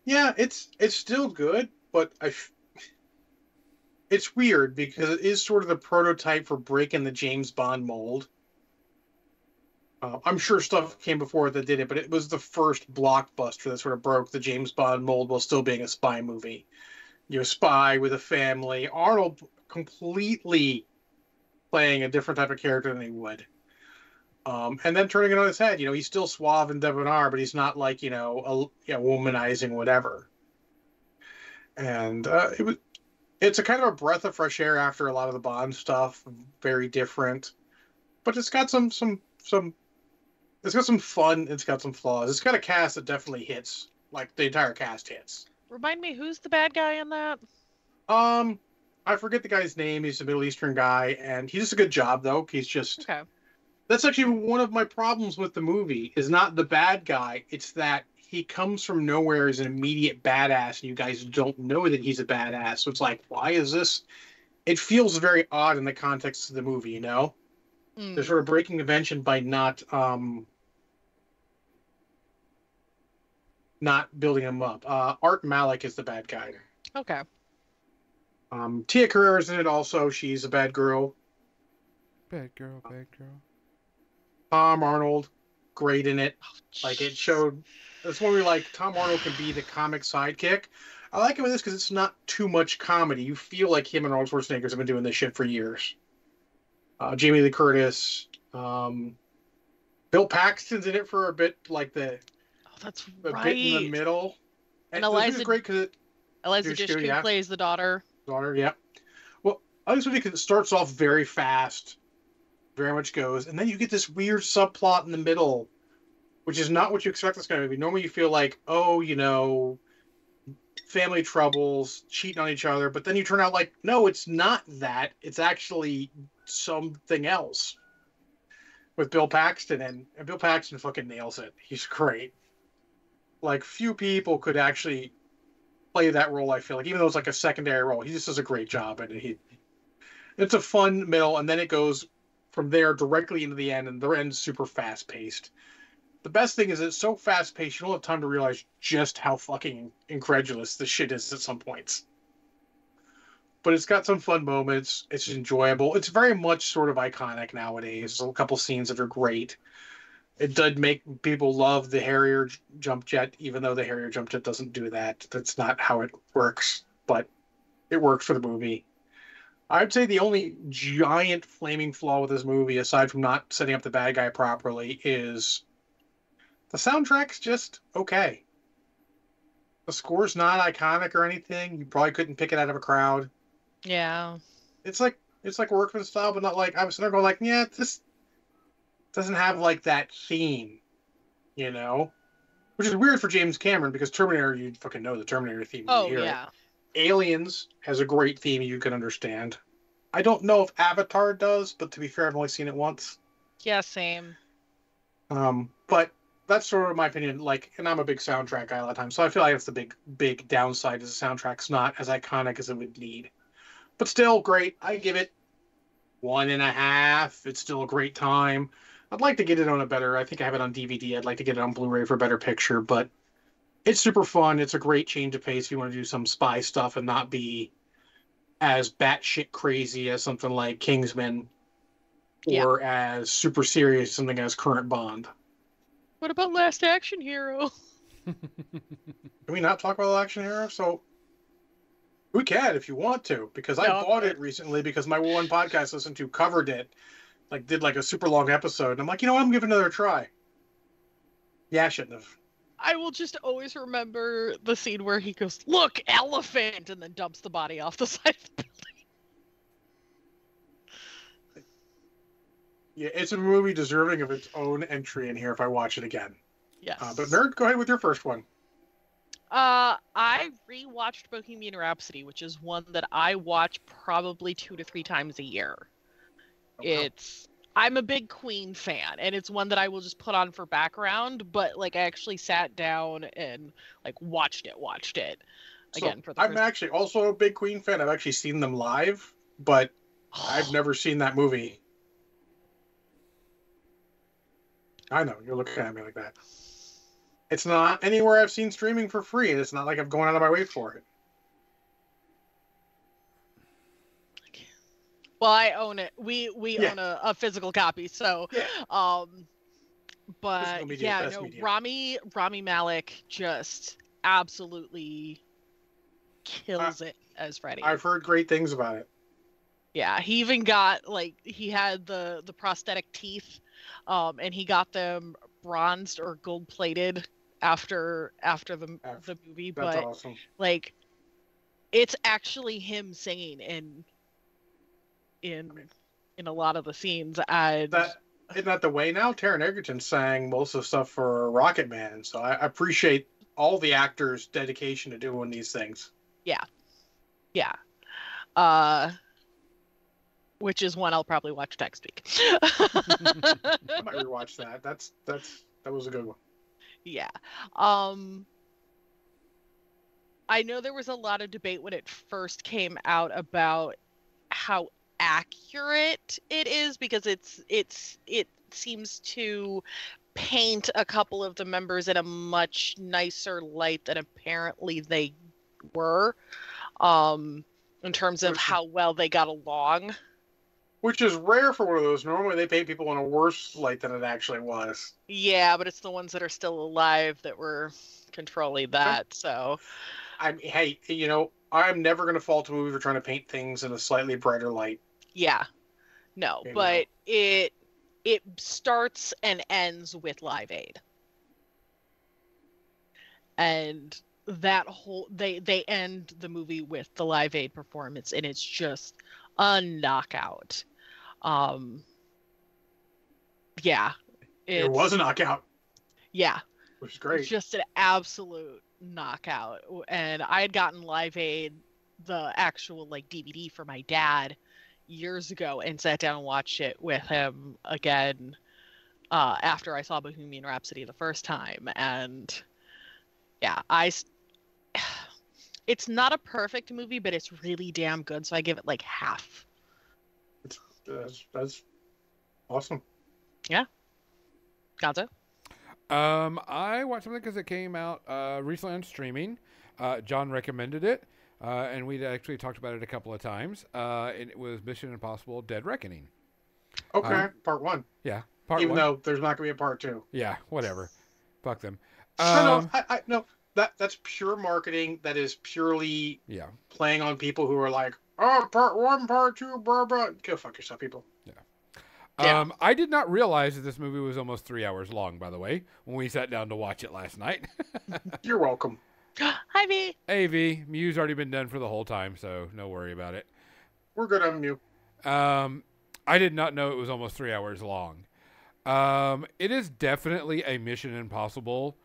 yeah, it's it's still good, but I. It's weird because it is sort of the prototype for breaking the James Bond mold. Uh, I'm sure stuff came before that did it, but it was the first blockbuster that sort of broke the James Bond mold while still being a spy movie. You know, spy with a family. Arnold completely playing a different type of character than he would. Um, and then turning it on his head. You know, he's still suave and debonair, but he's not like you know a you know, womanizing whatever. And uh, it was, it's a kind of a breath of fresh air after a lot of the Bond stuff. Very different, but it's got some some some. It's got some fun. It's got some flaws. It's got a cast that definitely hits. Like the entire cast hits. Remind me, who's the bad guy in that? Um, I forget the guy's name. He's a Middle Eastern guy, and he does a good job though. He's just Okay. That's actually one of my problems with the movie is not the bad guy it's that he comes from nowhere as an immediate badass and you guys don't know that he's a badass. So it's like why is this? It feels very odd in the context of the movie you know? Hmm. they're sort of breaking convention by not um not building him up. Uh art malik is the bad guy. Okay. um tia carrere's in it also. She's a bad girl. Bad girl, bad girl. Tom arnold great in it Like it showed. That's when we like Tom Arnold can be the comic sidekick. I like him with this because it's not too much comedy. You feel like him and Arnold Schwarzenegger have been doing this shit for years. Uh, Jamie Lee Curtis, um, Bill Paxton's in it for a bit, like the Oh, that's a right. bit in the middle. And is Eliza- great because Eliza Dushku yeah. plays the daughter. daughter, yeah. Well, I like this movie because it starts off very fast, very much goes, and then you get this weird subplot in the middle, which is not what you expect this kind of movie. Normally, you feel like, oh, you know, family troubles, cheating on each other, but then you turn out like, no, it's not that. It's actually something else. With Bill Paxton, and, and Bill Paxton fucking nails it. He's great. Like few people could actually play that role. I feel like even though it's like a secondary role, he just does a great job, and he. It's a fun middle, and then it goes from there directly into the end, and the end's super fast paced. The best thing is it's so fast paced, you don't have time to realize just how fucking incredulous the shit is at some points. But it's got some fun moments. It's enjoyable. It's very much sort of iconic nowadays. There's a couple scenes that are great. It did make people love the Harrier jump jet, even though the Harrier jump jet doesn't do that. That's not how it works, but it worked for the movie. I'd say the only giant flaming flaw with this movie, aside from not setting up the bad guy properly, is the soundtrack's just okay. The score's not iconic or anything. You probably couldn't pick it out of a crowd. Yeah. It's like it's like workman style, but not like I was sitting there going like, yeah, this doesn't have like that theme, you know, which is weird for James Cameron because Terminator, you fucking know the Terminator theme. Oh hear it. Aliens has a great theme you can understand. I don't know if Avatar does, but to be fair, I've only seen it once. Yeah. Same. Um, but that's sort of my opinion. Like, and I'm a big soundtrack guy a lot of times, so I feel like that's the big, big downside is the soundtrack's not as iconic as it would need. But still, great. I give it one and a half. It's still a great time. I'd like to get it on a better. I think I have it on DVD. I'd like to get it on Blu-ray for a better picture, but it's super fun. It's a great change of pace if you want to do some spy stuff and not be as batshit crazy as something like Kingsman, Yeah. or as super serious something as Current Bond. What about Last Action Hero? Can we not talk about Action Hero? So we can if you want to, because I bought it recently because my one podcast listened to covered it, like did like a super long episode, and I'm like, you know what, I'm giving another try. Yeah, I shouldn't have. I will just always remember the scene where he goes, "Look, elephant," and then dumps the body off the side. Of the building. Yeah, it's a movie deserving of its own entry in here if I watch it again. Yes. Uh, but nerd, go ahead with your first one. Uh, I rewatched Bohemian Rhapsody, which is one that I watch probably two to three times a year. Okay. It's I'm a big Queen fan, and it's one that I will just put on for background. But like, I actually sat down and like watched it, watched it So, again for the I'm actually also a big Queen fan. I've actually seen them live, but I've never seen that movie. I know you're looking at me like that. It's not anywhere I've seen streaming for free, and it's not like I'm going out of my way for it. Well, I own it. We we Yeah. own a, a physical copy, so Yeah. um but yeah, no. Rami Rami Malik just absolutely kills it as Freddie. I've heard great things about it. Yeah, he even got like he had the the prosthetic teeth, um, and he got them bronzed or gold plated after after the After- the movie. That's but awesome. like, it's actually him singing in in in a lot of the scenes, and That isn't that the way now? Taron Egerton sang most of the stuff for Rocket Man, so I I appreciate all the actors' dedication to doing these things. Yeah, yeah, uh, which is one I'll probably watch next week. I might rewatch that. That's that's that was a good one. Yeah. Um I know there was a lot of debate when it first came out about how accurate it is because it's it's it seems to paint a couple of the members in a much nicer light than apparently they were um in terms of how well they got along. Which is rare for one of those. Normally they paint people in a worse light than it actually was. Yeah, but it's the ones that are still alive that were controlling that. So, i'm hey, you know, I'm never gonna fault a movie for trying to paint things in a slightly brighter light. Yeah. No, Okay, but it it starts and ends with Live Aid. And that whole they they end the movie with the Live Aid performance and it's just a knockout. Um yeah. It was a knockout, Yeah. which is great. It's just an absolute knockout. And I had gotten Live Aid, the actual like DVD for my dad years ago and sat down and watched it with him again uh, after I saw Bohemian Rhapsody the first time. And yeah, I. It's not a perfect movie, but it's really damn good. So I give it like half. That's, that's awesome. Yeah. Gonzo? Um, I watched something because it came out uh, recently on streaming. Uh, John recommended it, uh, and we actually talked about it a couple of times. Uh, and it was Mission Impossible: Dead Reckoning. Okay, Um, part one. Yeah, part Even one. though there's not gonna be a part two. Yeah, whatever. Fuck them. no, Um, no, I, I, no. That that's pure marketing. That is purely yeah. playing on people who are like, oh, part one, part two, blah blah. Go fuck yourself, people. Yeah. Um, I did not realize that this movie was almost three hours long. By the way, when we sat down to watch it last night. You're welcome. Hi, V. Av Mew's already been done for the whole time, so no worry about it. We're good on you. Um, I did not know it was almost three hours long. Um, it is definitely a Mission Impossible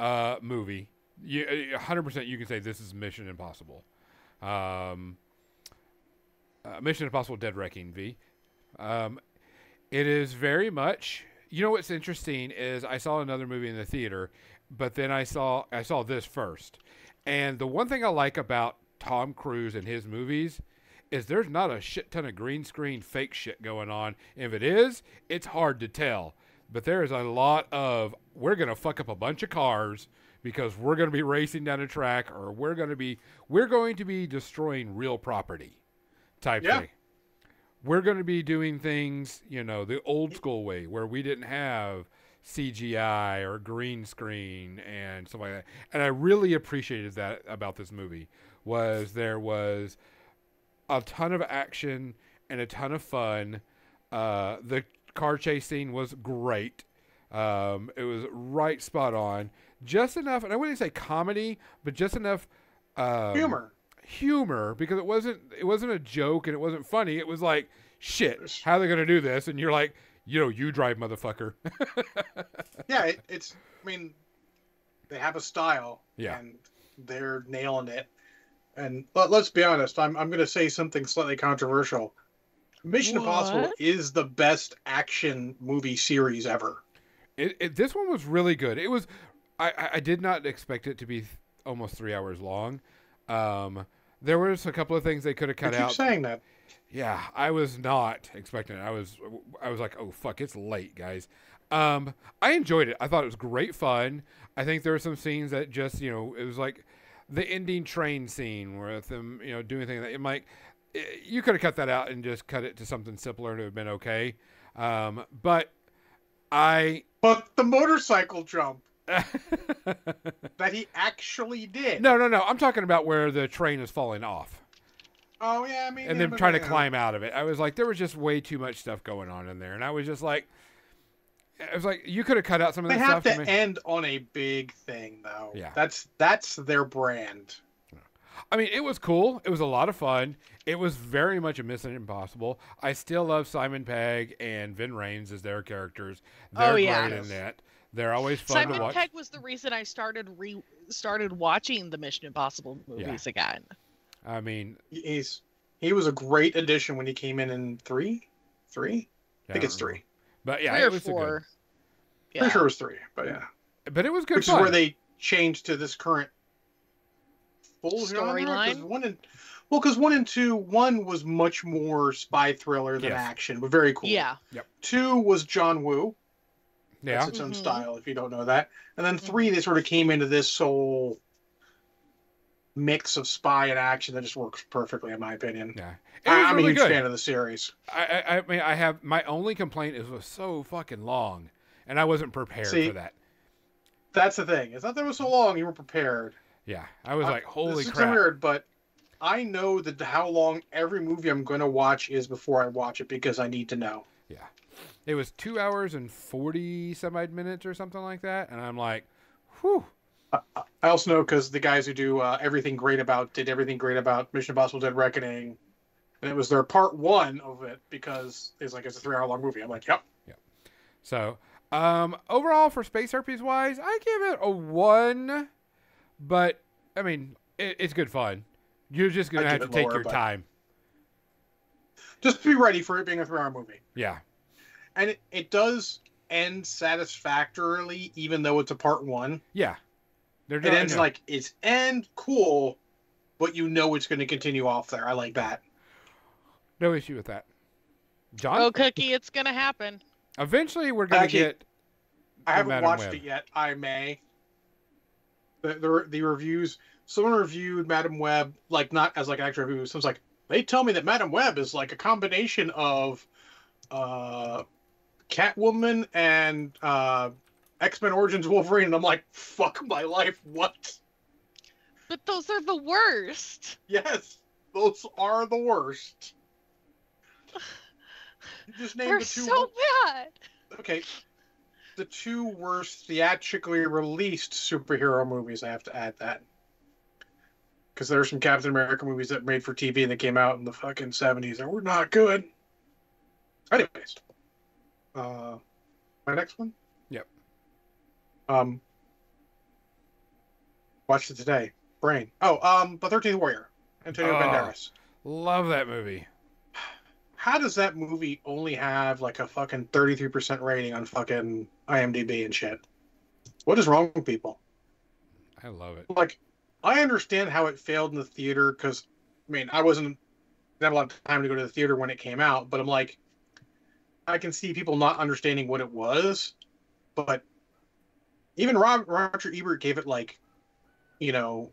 uh, movie. You, 100% you can say this is Mission Impossible. Um, uh, Mission Impossible Dead Wrecking V. Um, it is very much. You know what's interesting is I saw another movie in the theater, but then I saw I saw this first. And the one thing I like about Tom Cruise and his movies is there's not a shit ton of green screen fake shit going on. If it is, it's hard to tell. But there is a lot of we're gonna fuck up a bunch of cars because we're gonna be racing down a track or we're gonna be we're going to be destroying real property type Yeah. thing. We're gonna be doing things, you know, the old school way where we didn't have CGI or green screen and stuff like that. And I really appreciated that about this movie was there was a ton of action and a ton of fun. Uh, the car chase scene was great. Um, it was right spot on, just enough, and I wouldn't say comedy, but just enough um, Humor. humor because it wasn't it wasn't a joke and it wasn't funny. It was like shit. How are they gonna do this? And you're like, you know, you drive, motherfucker. Yeah, it, it's. I mean, they have a style. Yeah. And they're nailing it. And let, let's be honest, I'm I'm gonna say something slightly controversial. Mission Impossible is the best action movie series ever. It, it, this one was really good. It was, I, I- I did not expect it to be th- almost three hours long. Um, there was a couple of things they could have I cut keep out. saying that. Yeah, I was not expecting it. I was, I was like, oh fuck, it's late, guys. Um, I enjoyed it. I thought it was great fun. I think there were some scenes that just, you know, it was like the ending train scene with them, you know, doing things that it might. You could have cut that out and just cut it to something simpler and it would have been okay. Um, but I. But the motorcycle jump that he actually did. no, no, no. I'm talking about where the train is falling off. Oh yeah, I mean, and yeah, then but, trying to climb out of it. I was like, there was just way too much stuff going on in there, and I was just like, I was like, you could have cut out some of They the have stuff. to end on a big thing, though. Yeah. that's that's their brand. I mean, it was cool. It was a lot of fun. It was very much a Mission Impossible. I still love Simon Pegg and Ving Rhames as their characters. Oh, They're Oh, yeah. great in that. They're always fun Simon to watch. Pegg was the reason I started re started watching the Mission Impossible movies again. I mean, He's he was a great addition when he came in in three, three. I think don't it's remember. three. But yeah, Three it or was a good. four. Yeah. Pretty sure it was three, but yeah. But it was good Which fun. is where they changed to this current full Storyline? One and well, because one and two, one was much more spy thriller than Yes. action, but very cool. Yeah. Yep. Two was John Woo. yeah, That's its own Mhm. style, if you don't know that. And then Mm-hmm. 3 they sort of came into this whole mix of spy and action that just works perfectly, in my opinion. yeah. I, I'm really a huge good. fan of the series. I, I, I mean, I have my only complaint is it was so fucking long, and I wasn't prepared See, for that. That's the thing. It's not that it was so long you were prepared. Yeah, I was I- like, holy this is crap. weird, but I know that how long every movie I'm going to watch is before I watch it because I need to know. Yeah, it was two hours and forty some odd minutes or something like that, and I'm like, whew. I also know because the guys who do uh, everything great about did everything great about Mission Impossible: Dead Reckoning, and it was their part one of it because it's like it's a three-hour long movie. I'm like, yep. Yep. So, um, overall for space herpes wise, I give it a one, but I mean, it, it's good fun. You're just gonna I'd have to take lower, your time. Just be ready for it being a three-hour movie. Yeah, and it, it does end satisfactorily even though it's a part one yeah. They're it ends yeah. like it's end cool but you know it's going to continue off there i like that no issue with that. John, Oh, Cookie, it's gonna happen. eventually we're gonna get. i haven't Madam watched Web. it yet i may the, the, the reviews someone reviewed madame web like not as like an actual review someone's like they tell me that madame web is like a combination of uh catwoman and uh x-men origins wolverine and i'm like fuck my life what But those are the worst. Yes, those are the worst. You just named They're the two. so bad. okay, the two worst theatrically released superhero movies. I have to add that because there are some Captain America movies that made for TV and they came out in the fucking seventies and were not good. Anyways, uh, my next one. Um, watched it today. Brain. Oh, um, the Thirteenth Warrior. Antonio Oh. Banderas. Love that movie. How does that movie only have like a fucking 33% rating on fucking IMDb and shit? What is wrong with people? I love it. Like, I understand how it failed in the theater because, I mean, I wasn't didn't have a lot of time to go to the theater when it came out, but I'm like, I can see people not understanding what it was, but even Rob, Roger Ebert gave it like, you know,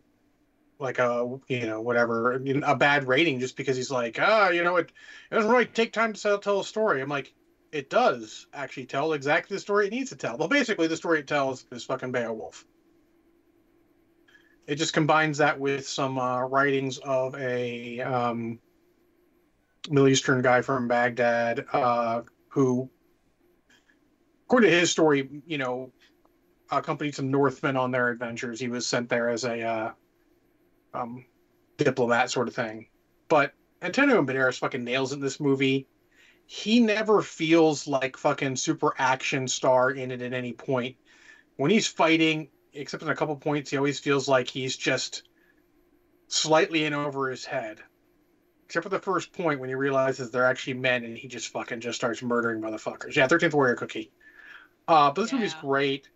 like a you know whatever a bad rating just because he's like ah you know it, it doesn't really take time to tell, tell a story. I'm like it does actually tell exactly the story it needs to tell. Well, basically the story it tells is fucking Beowulf. It just combines that with some uh, writings of a um, Middle Eastern guy from Baghdad uh, who, according to his story, you know, accompanied some Northmen on their adventures. He was sent there as a uh, um, diplomat, sort of thing. But Antonio Banderas fucking nails it in this movie. He never feels like fucking super action star in it at any point. When he's fighting, except in a couple points, he always feels like he's just slightly in over his head. Except for the first point when he realizes they're actually men and he just fucking just starts murdering motherfuckers. Yeah, 13th Warrior Cookie. Uh, but this movie's Yeah. great.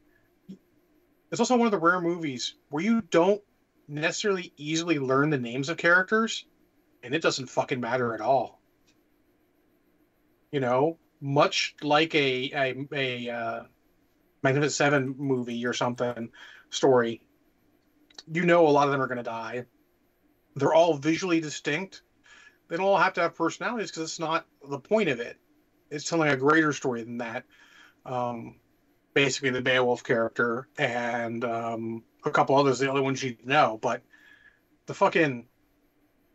It's also one of the rare movies where you don't necessarily easily learn the names of characters, and it doesn't fucking matter at all. You know, much like a a, a uh, Magnificent Seven movie or something story, you know a lot of them are going to die. They're all visually distinct. They don't all have to have personalities because it's not the point of it. It's telling a greater story than that. Um, basically, the Beowulf character and um, a couple others, the other ones you know. But the fucking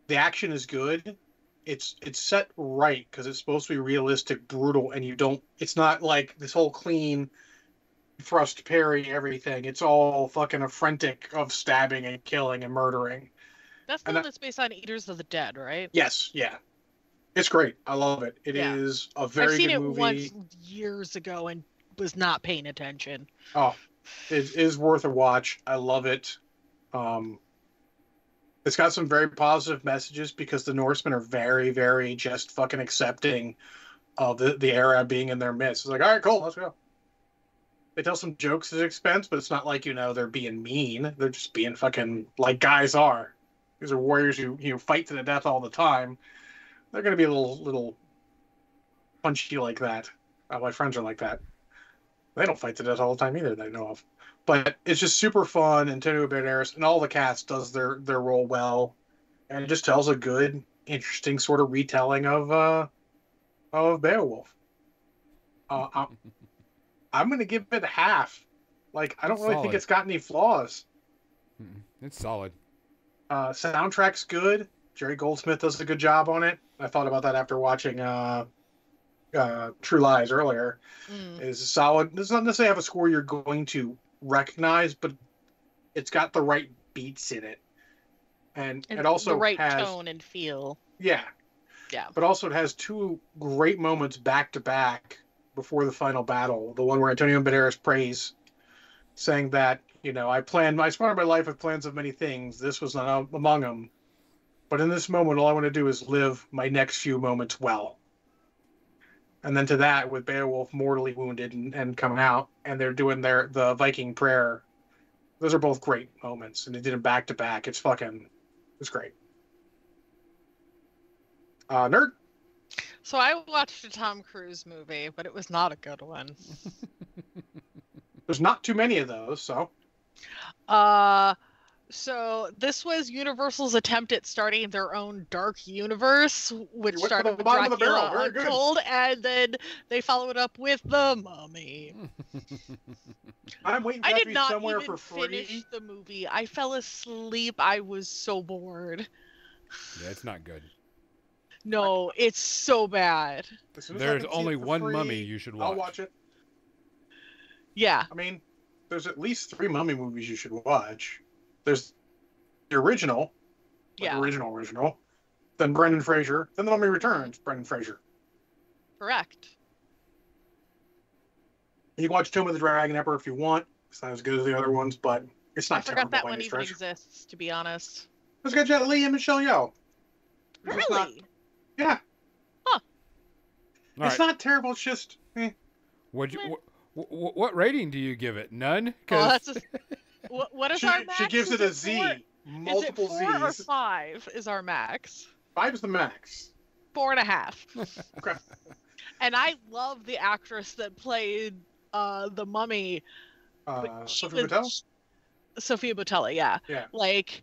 the action is good. It's it's set right because it's supposed to be realistic, brutal, and you don't. It's not like this whole clean thrust parry everything. It's all fucking a frantic of stabbing and killing and murdering. That's the And one that's based on Eaters of the Dead, right? Yes, yeah. It's great. I love it. It is Yeah. a very I've seen it movie. once years ago and was not paying attention. Oh, it is worth a watch. I love it. Um, it's got some very positive messages because the Norsemen are very, very just fucking accepting of the, the era being in their midst. It's like, all right, cool, let's go. They tell some jokes at expense, but it's not like, you know, they're being mean. They're just being fucking like guys are. These are warriors who, you know, fight to the death all the time. They're going to be a little, little punchy like that. Uh, my friends are like that. They don't fight to death all the time either, that I know of. But it's just super fun. Antonio Banderas and all the cast does their their role well, and it just tells a good, interesting sort of retelling of uh of Beowulf. Uh, I'm, I'm gonna give it half. Like I don't really think it's got any flaws. It's solid. Uh, soundtrack's good. Jerry Goldsmith does a good job on it. I thought about that after watching uh, uh, True Lies earlier. Mm. is solid. Does not necessarily have a score you're going to recognize, but it's got the right beats in it, and And it also the right has tone and feel. yeah, Yeah. but also it has two great moments back to back before the final battle. The one where Antonio Banderas prays, saying that you know I planned, my, I started my life with plans of many things. This was not among them, but in this moment, all I want to do is live my next few moments well. And then to that, with Beowulf mortally wounded and, and coming out, and they're doing their the Viking prayer. Those are both great moments, and they did them back to back. It's fucking, it's great. Uh, nerd. So I watched a Tom Cruise movie, but it was not a good one. There's not too many of those, so Uh so this was Universal's attempt at starting their own dark universe, which went started the with bottom of the Dracula barrel. Good. Untold, and then they followed it up with the Mummy. I'm waiting for I did not somewhere even for free. finish the movie. I fell asleep. I was so bored. Yeah, it's not good. No, it's so bad. As as There's only one free, mummy you should watch. I'll watch. watch it. Yeah. I mean, there's at least three mummy movies you should watch. There's the original, like Yeah. original, original. Then Brendan Fraser. Then The Mummy Returns. Brendan Fraser. Correct. You can watch Tomb of the Dragon Emperor if you want. It's not as good as the other ones, but it's not. I not forgot terrible that one even exists, to be honest. It's got Jet Li and Michelle Yeoh. It's just not- Really? yeah, All it's right. not terrible. It's just eh. What'd you, wh- wh- what rating do you give it? None? Oh, 'Cause- that's a, what, what is she, our she gives Is it a Z. four- Multiple is it four or five is our max? Five is the max. Four and a half. Okay. And I love the actress that played uh, the mummy. Uh, was- Patel. Sofia Boutella, yeah. Yeah. Like,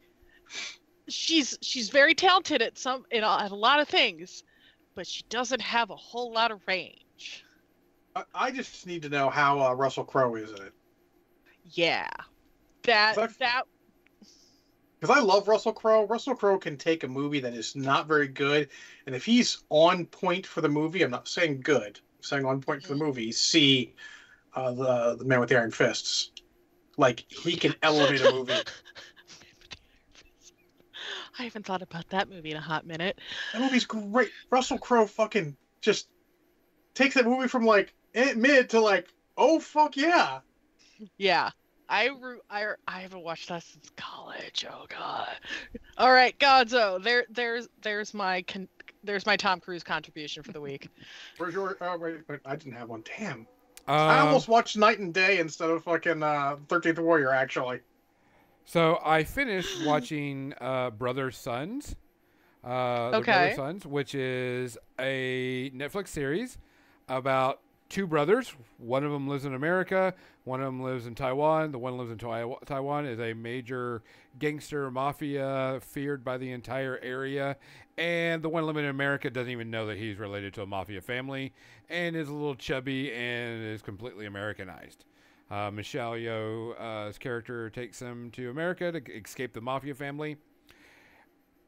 she's she's very talented at some in a, at a lot of things, but she doesn't have a whole lot of range. I, I just need to know how uh, Russell Crowe is in it. Yeah, that That's- that because I love Russell Crowe. Russell Crowe can take a movie that is not very good, and if he's on point for the movie, I'm not saying good, I'm saying on point for the movie. See, uh, the the Man with the Iron Fists, like he can elevate a movie. I haven't thought about that movie in a hot minute. That movie's great. Russell Crowe fucking just takes that movie from like eh, mid to like oh fuck yeah. Yeah, I re- I I haven't watched that since college. Oh god. All right, Godzo. There there's there's my con- there's my Tom Cruise contribution for the week. Where's your? Oh wait, wait, I didn't have one. Damn. Um, I almost watched Night and Day instead of fucking uh, Thirteenth Warrior. Actually, So I finished watching uh, Brother Sons. Uh, The Brother Sons, which is a Netflix series about two brothers. One of them lives in America. One of them lives in Taiwan. The one lives in Taiwa- Taiwan is a major gangster mafia feared by the entire area. And the one living in America doesn't even know that he's related to a mafia family and is a little chubby and is completely Americanized. Uh, Michelle Yeoh's character takes him to America to escape the mafia family.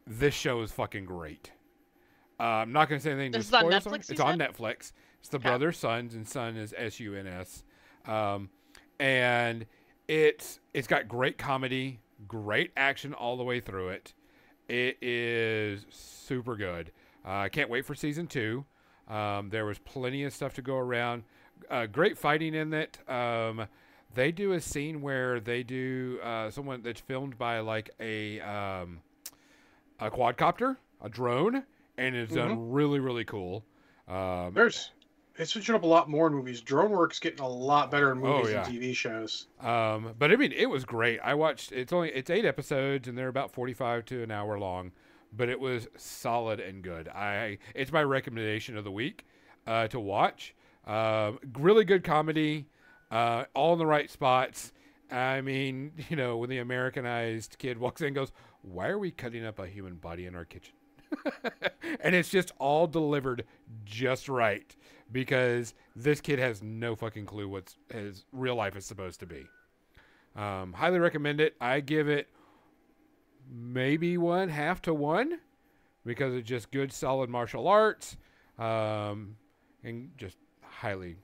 This show is fucking great. Uh, I'm not going to say anything to This is on spoil. Netflix, It's on? Netflix. It's the Okay. brother sons, and son is S U N S. Um, and it's it's got great comedy, great action all the way through it. It is super good. Uh, I can't wait for season two. Um, there was plenty of stuff to go around. Uh, great fighting in it. Um, they do a scene where they do uh, someone that's filmed by like a um, a quadcopter, a drone, and it's done really really cool. Um, there's it's switching up a lot more in movies. Drone work's getting a lot better in Oh, movies yeah. and TV shows. Um, but I mean, it was great. I watched. It's only it's eight episodes, and they're about forty-five to an hour long. But it was solid and good. I it's my recommendation of the week uh, to watch. Um, really good comedy, uh, all in the right spots. I mean, you know, when the Americanized kid walks in, and goes, "Why are we cutting up a human body in our kitchen?" and it's just all delivered just right because this kid has no fucking clue what his real life is supposed to be. Um, highly recommend it. I give it maybe one half to one because it's just good, solid martial arts um, and just highly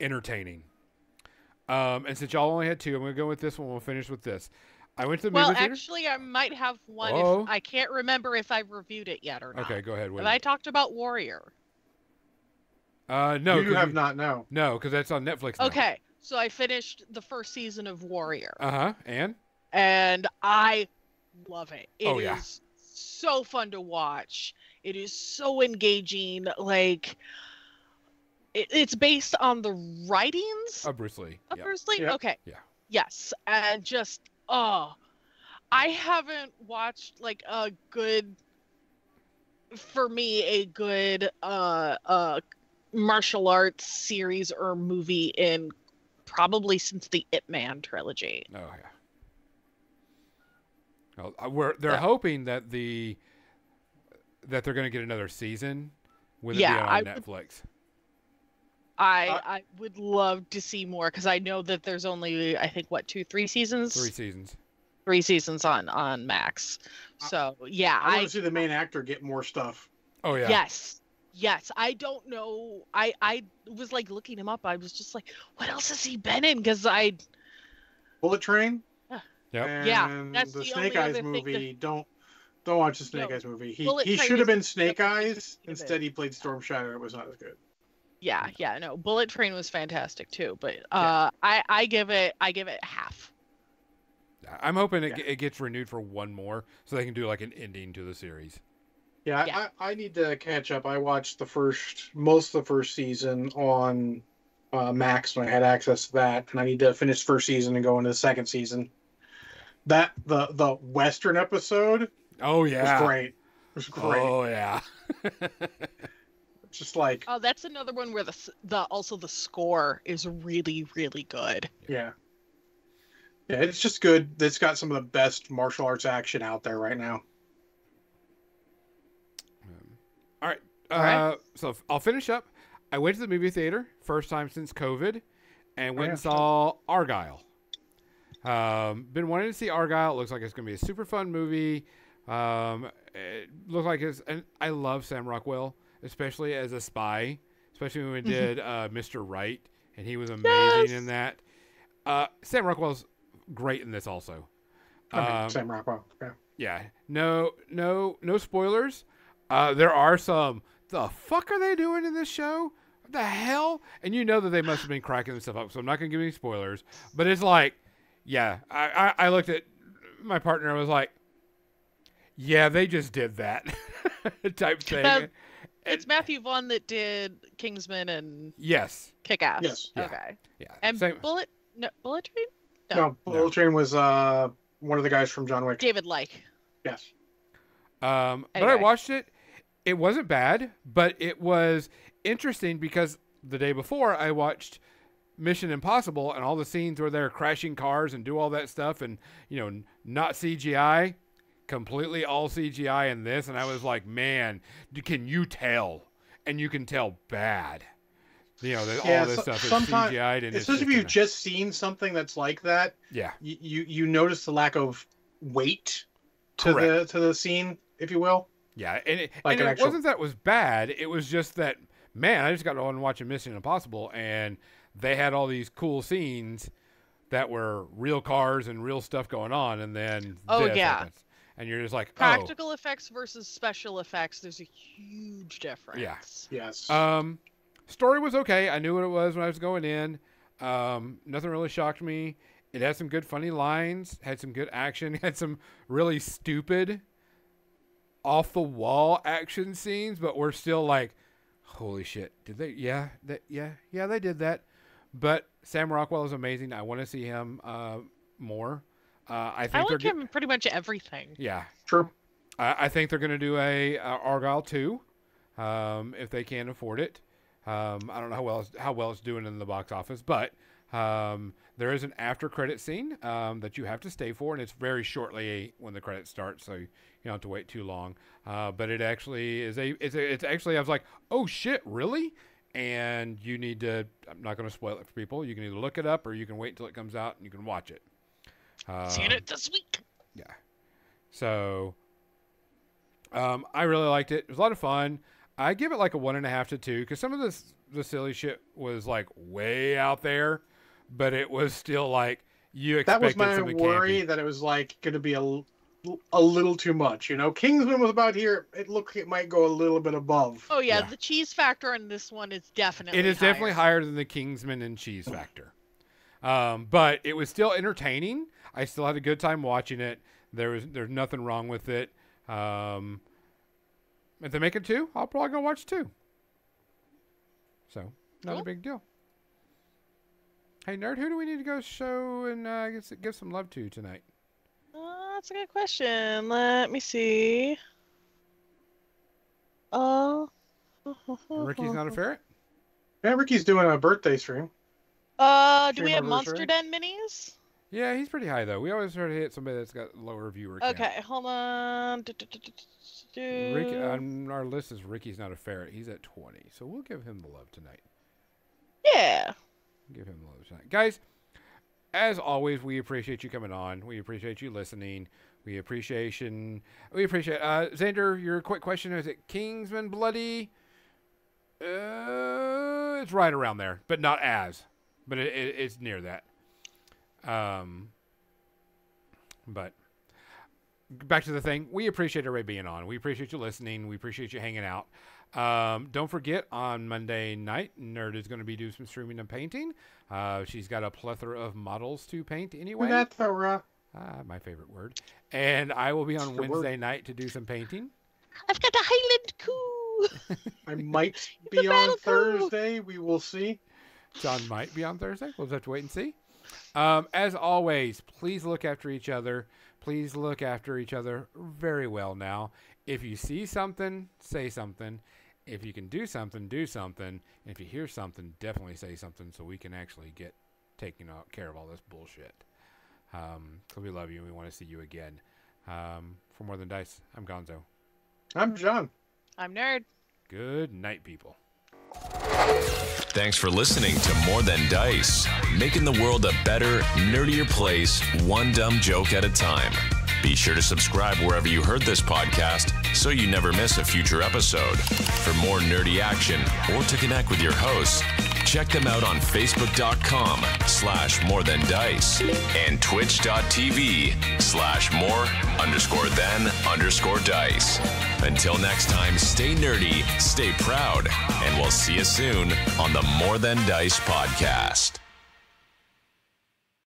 entertaining. Um, and since y'all only had two, I'm going to go with this one. We'll finish with this. I went to the Well, actually, I might have one. Oh. If I can't remember if I reviewed it yet or not. Okay, go ahead. Have I talked about Warrior? Uh, no, you have you- not no. No, because that's on Netflix. Now. Okay, so I finished the first season of Warrior, Uh huh. And and I love it. It is Oh, yeah. so fun to watch. It is so engaging. Like, it, it's based on the writings uh, Bruce Lee. of Yep. Bruce Lee. Yep. Okay. Yeah. Yes, and just oh, I haven't watched like a good, for me, a good uh uh martial arts series or movie in probably since the Ip Man trilogy. Oh yeah. Well, uh, we're they're Yeah. hoping that the that they're going to get another season with it Yeah, being on I would- Netflix. I Uh, I would love to see more because I know that there's only I think what two three seasons Three seasons. three seasons on on Max. So yeah, I want to see the main actor get more stuff. Oh yeah. Yes. Yes. I don't know. I I was like looking him up. I was just like, what else has he been in? Because I Bullet Train. Yeah, Yeah, that's the the Snake Eyes other thing that- movie. Don't don't watch the Snake No, Eyes movie. He Bullet he should have been Snake Eyes. Instead, he played Storm Shadow. It was not as good. yeah yeah no. Bullet Train was fantastic too. But uh, I I give it I give it half. I'm hoping it, Yeah. it gets renewed for one more, so they can do like an ending to the series. Yeah, Yeah. I, I need to catch up. I watched the first most of the first season on uh, Max when I had access to that, and I need to finish first season and go into the second season. That the the Western episode Oh was yeah. great. It was great. Oh yeah. Just like Oh, that's another one where the the also the score is really really good. yeah, yeah. It's just good. It's got some of the best martial arts action out there right now. Um, all right. Uh, so I'll finish up. I went to the movie theater first time since COVID, and went yeah. and saw Argylle. Um, been wanting to see Argylle. It looks like it's going to be a super fun movie. Um, it looks like it's, and I love Sam Rockwell, especially as a spy, especially when we did uh, Mr. Right, and he was amazing Yes! in that. Uh, Sam Rockwell's great in this also. I mean, Um, Sam Rockwell. Yeah. yeah. No, no, no spoilers. Uh, there are some. The fuck are they doing in this show? What the hell? And you know that they must have been cracking this stuff up, so I'm not gonna give any spoilers. But it's like yeah, I, I, I looked at my partner. and was like, yeah, they just did that type thing. Now, And- It's Matthew Vaughn that did Kingsman and yes, Kick Ass. Yes. Yeah. Okay. yeah, And same. Bullet no Bullet Train? No, No. Bullet Train was uh one of the guys from John Wick. David Like. Yes. Um, but I watched it. It wasn't bad, but it was interesting because the day before I watched Mission Impossible and all the scenes where they're crashing cars and do all that stuff and you know not CGI, completely all CGI in this, and I was like, man, can you tell? And you can tell bad. You know, that Yeah, all this so- stuff is CGI'd and Especially if you've just seen something that's like that, yeah, you you, you notice the lack of weight to Correct. the to the scene, if you will. Yeah, and it, Like and an it actual- wasn't that it was bad. It was just that man, I just got on watching Mission Impossible, and they had all these cool scenes that were real cars and real stuff going on, and then Oh, this yeah. happens. and you're just like, Practical effects versus special effects, there's a huge difference. Yeah. Yes. oh. Um, story was okay. I knew what it was when I was going in. Um, nothing really shocked me. It had some good funny lines, had some good action, had some really stupid off the wall action scenes, but we're still like, holy shit, did they yeah, that yeah, yeah, they did that. But Sam Rockwell is amazing. I want to see him uh more. Uh, I think I they're like him pretty much everything. yeah, True. I, I think they're going to do a, uh Argylle two, um, if they can afford it. Um, I don't know how well it's, how well it's doing in the box office, but um, there is an after credit scene um, that you have to stay for, and it's very shortly when the credits start, so you don't have to wait too long. Uh, but it actually is a it's, a, it's actually I was like, oh shit, really? And you need to. I'm not going to spoil it for people. You can either look it up or you can wait until it comes out and you can watch it. Seeing Um, it this week. yeah. So um, I really liked it. It was a lot of fun. I give it like a one and a half to two because some of this the silly shit was like way out there, but it was still like you That was my worry campy. that it was like going to be a, l- a little too much. You know, Kingsman was about here. It looked like it might go a little bit above. Oh yeah, Yeah. the cheese factor on this one is definitely It is definitely higher. higher than the Kingsman and Cheese Factor, um, but it was still entertaining. I still had a good time watching it. There was there's nothing wrong with it. Um, if they make it two, I'll probably go watch two. So not a big deal. Hey nerd, who do we need to go show and uh, give, give some love to tonight? Uh, that's a good question. Let me see. Uh, Ricky's not a ferret. Yeah, Ricky's doing a birthday stream. Uh, do we have Monster anniversary? Den minis? Yeah, he's pretty high though. We always try to hit somebody that's got lower viewer count. Okay, hold on. Du- du- du- du- du- on our list is Ricky's not a ferret. He's at 20, so we'll give him the love tonight. yeah. Give him the love tonight, guys. As always, we appreciate you coming on. We appreciate you listening. We appreciation. We appreciate. Uh, Xander, your quick question: Is it Kingsman Bloody? Uh, it's right around there, but not as. But it, it, it's near that. Um. But back to the thing. We appreciate everybody being on. We appreciate you listening. We appreciate you hanging out. Um, don't forget on Monday night, Nerd is going to be doing some streaming and painting. Uh, she's got a plethora of models to paint anyway. That's a uh, Ah, my favorite word. And I will be on It's the word. Wednesday night to do some painting. I've got a Highland coup. I might be on battle crew. Thursday. We will see. John might be on Thursday. We'll just have to wait and see. Um, as always, please look after each other. Please look after each other very well now. If you see something, say something. If you can do something, do something. If you hear something, definitely say something so we can actually get taken care of all this bullshit. Um, 'cause we love you and we want to see you again. Um, for More Than Dice, I'm Gonzo. I'm John. I'm nerd. Good night, people. Thanks for listening to More Than Dice, making the world a better, nerdier place, one dumb joke at a time. Be sure to subscribe wherever you heard this podcast so you never miss a future episode. For more nerdy action or to connect with your hosts, check them out on facebook.com slash more than dice and twitch.tv slash more underscore than underscore dice. Until next time, stay nerdy, stay proud, and we'll see you soon on the More Than Dice podcast.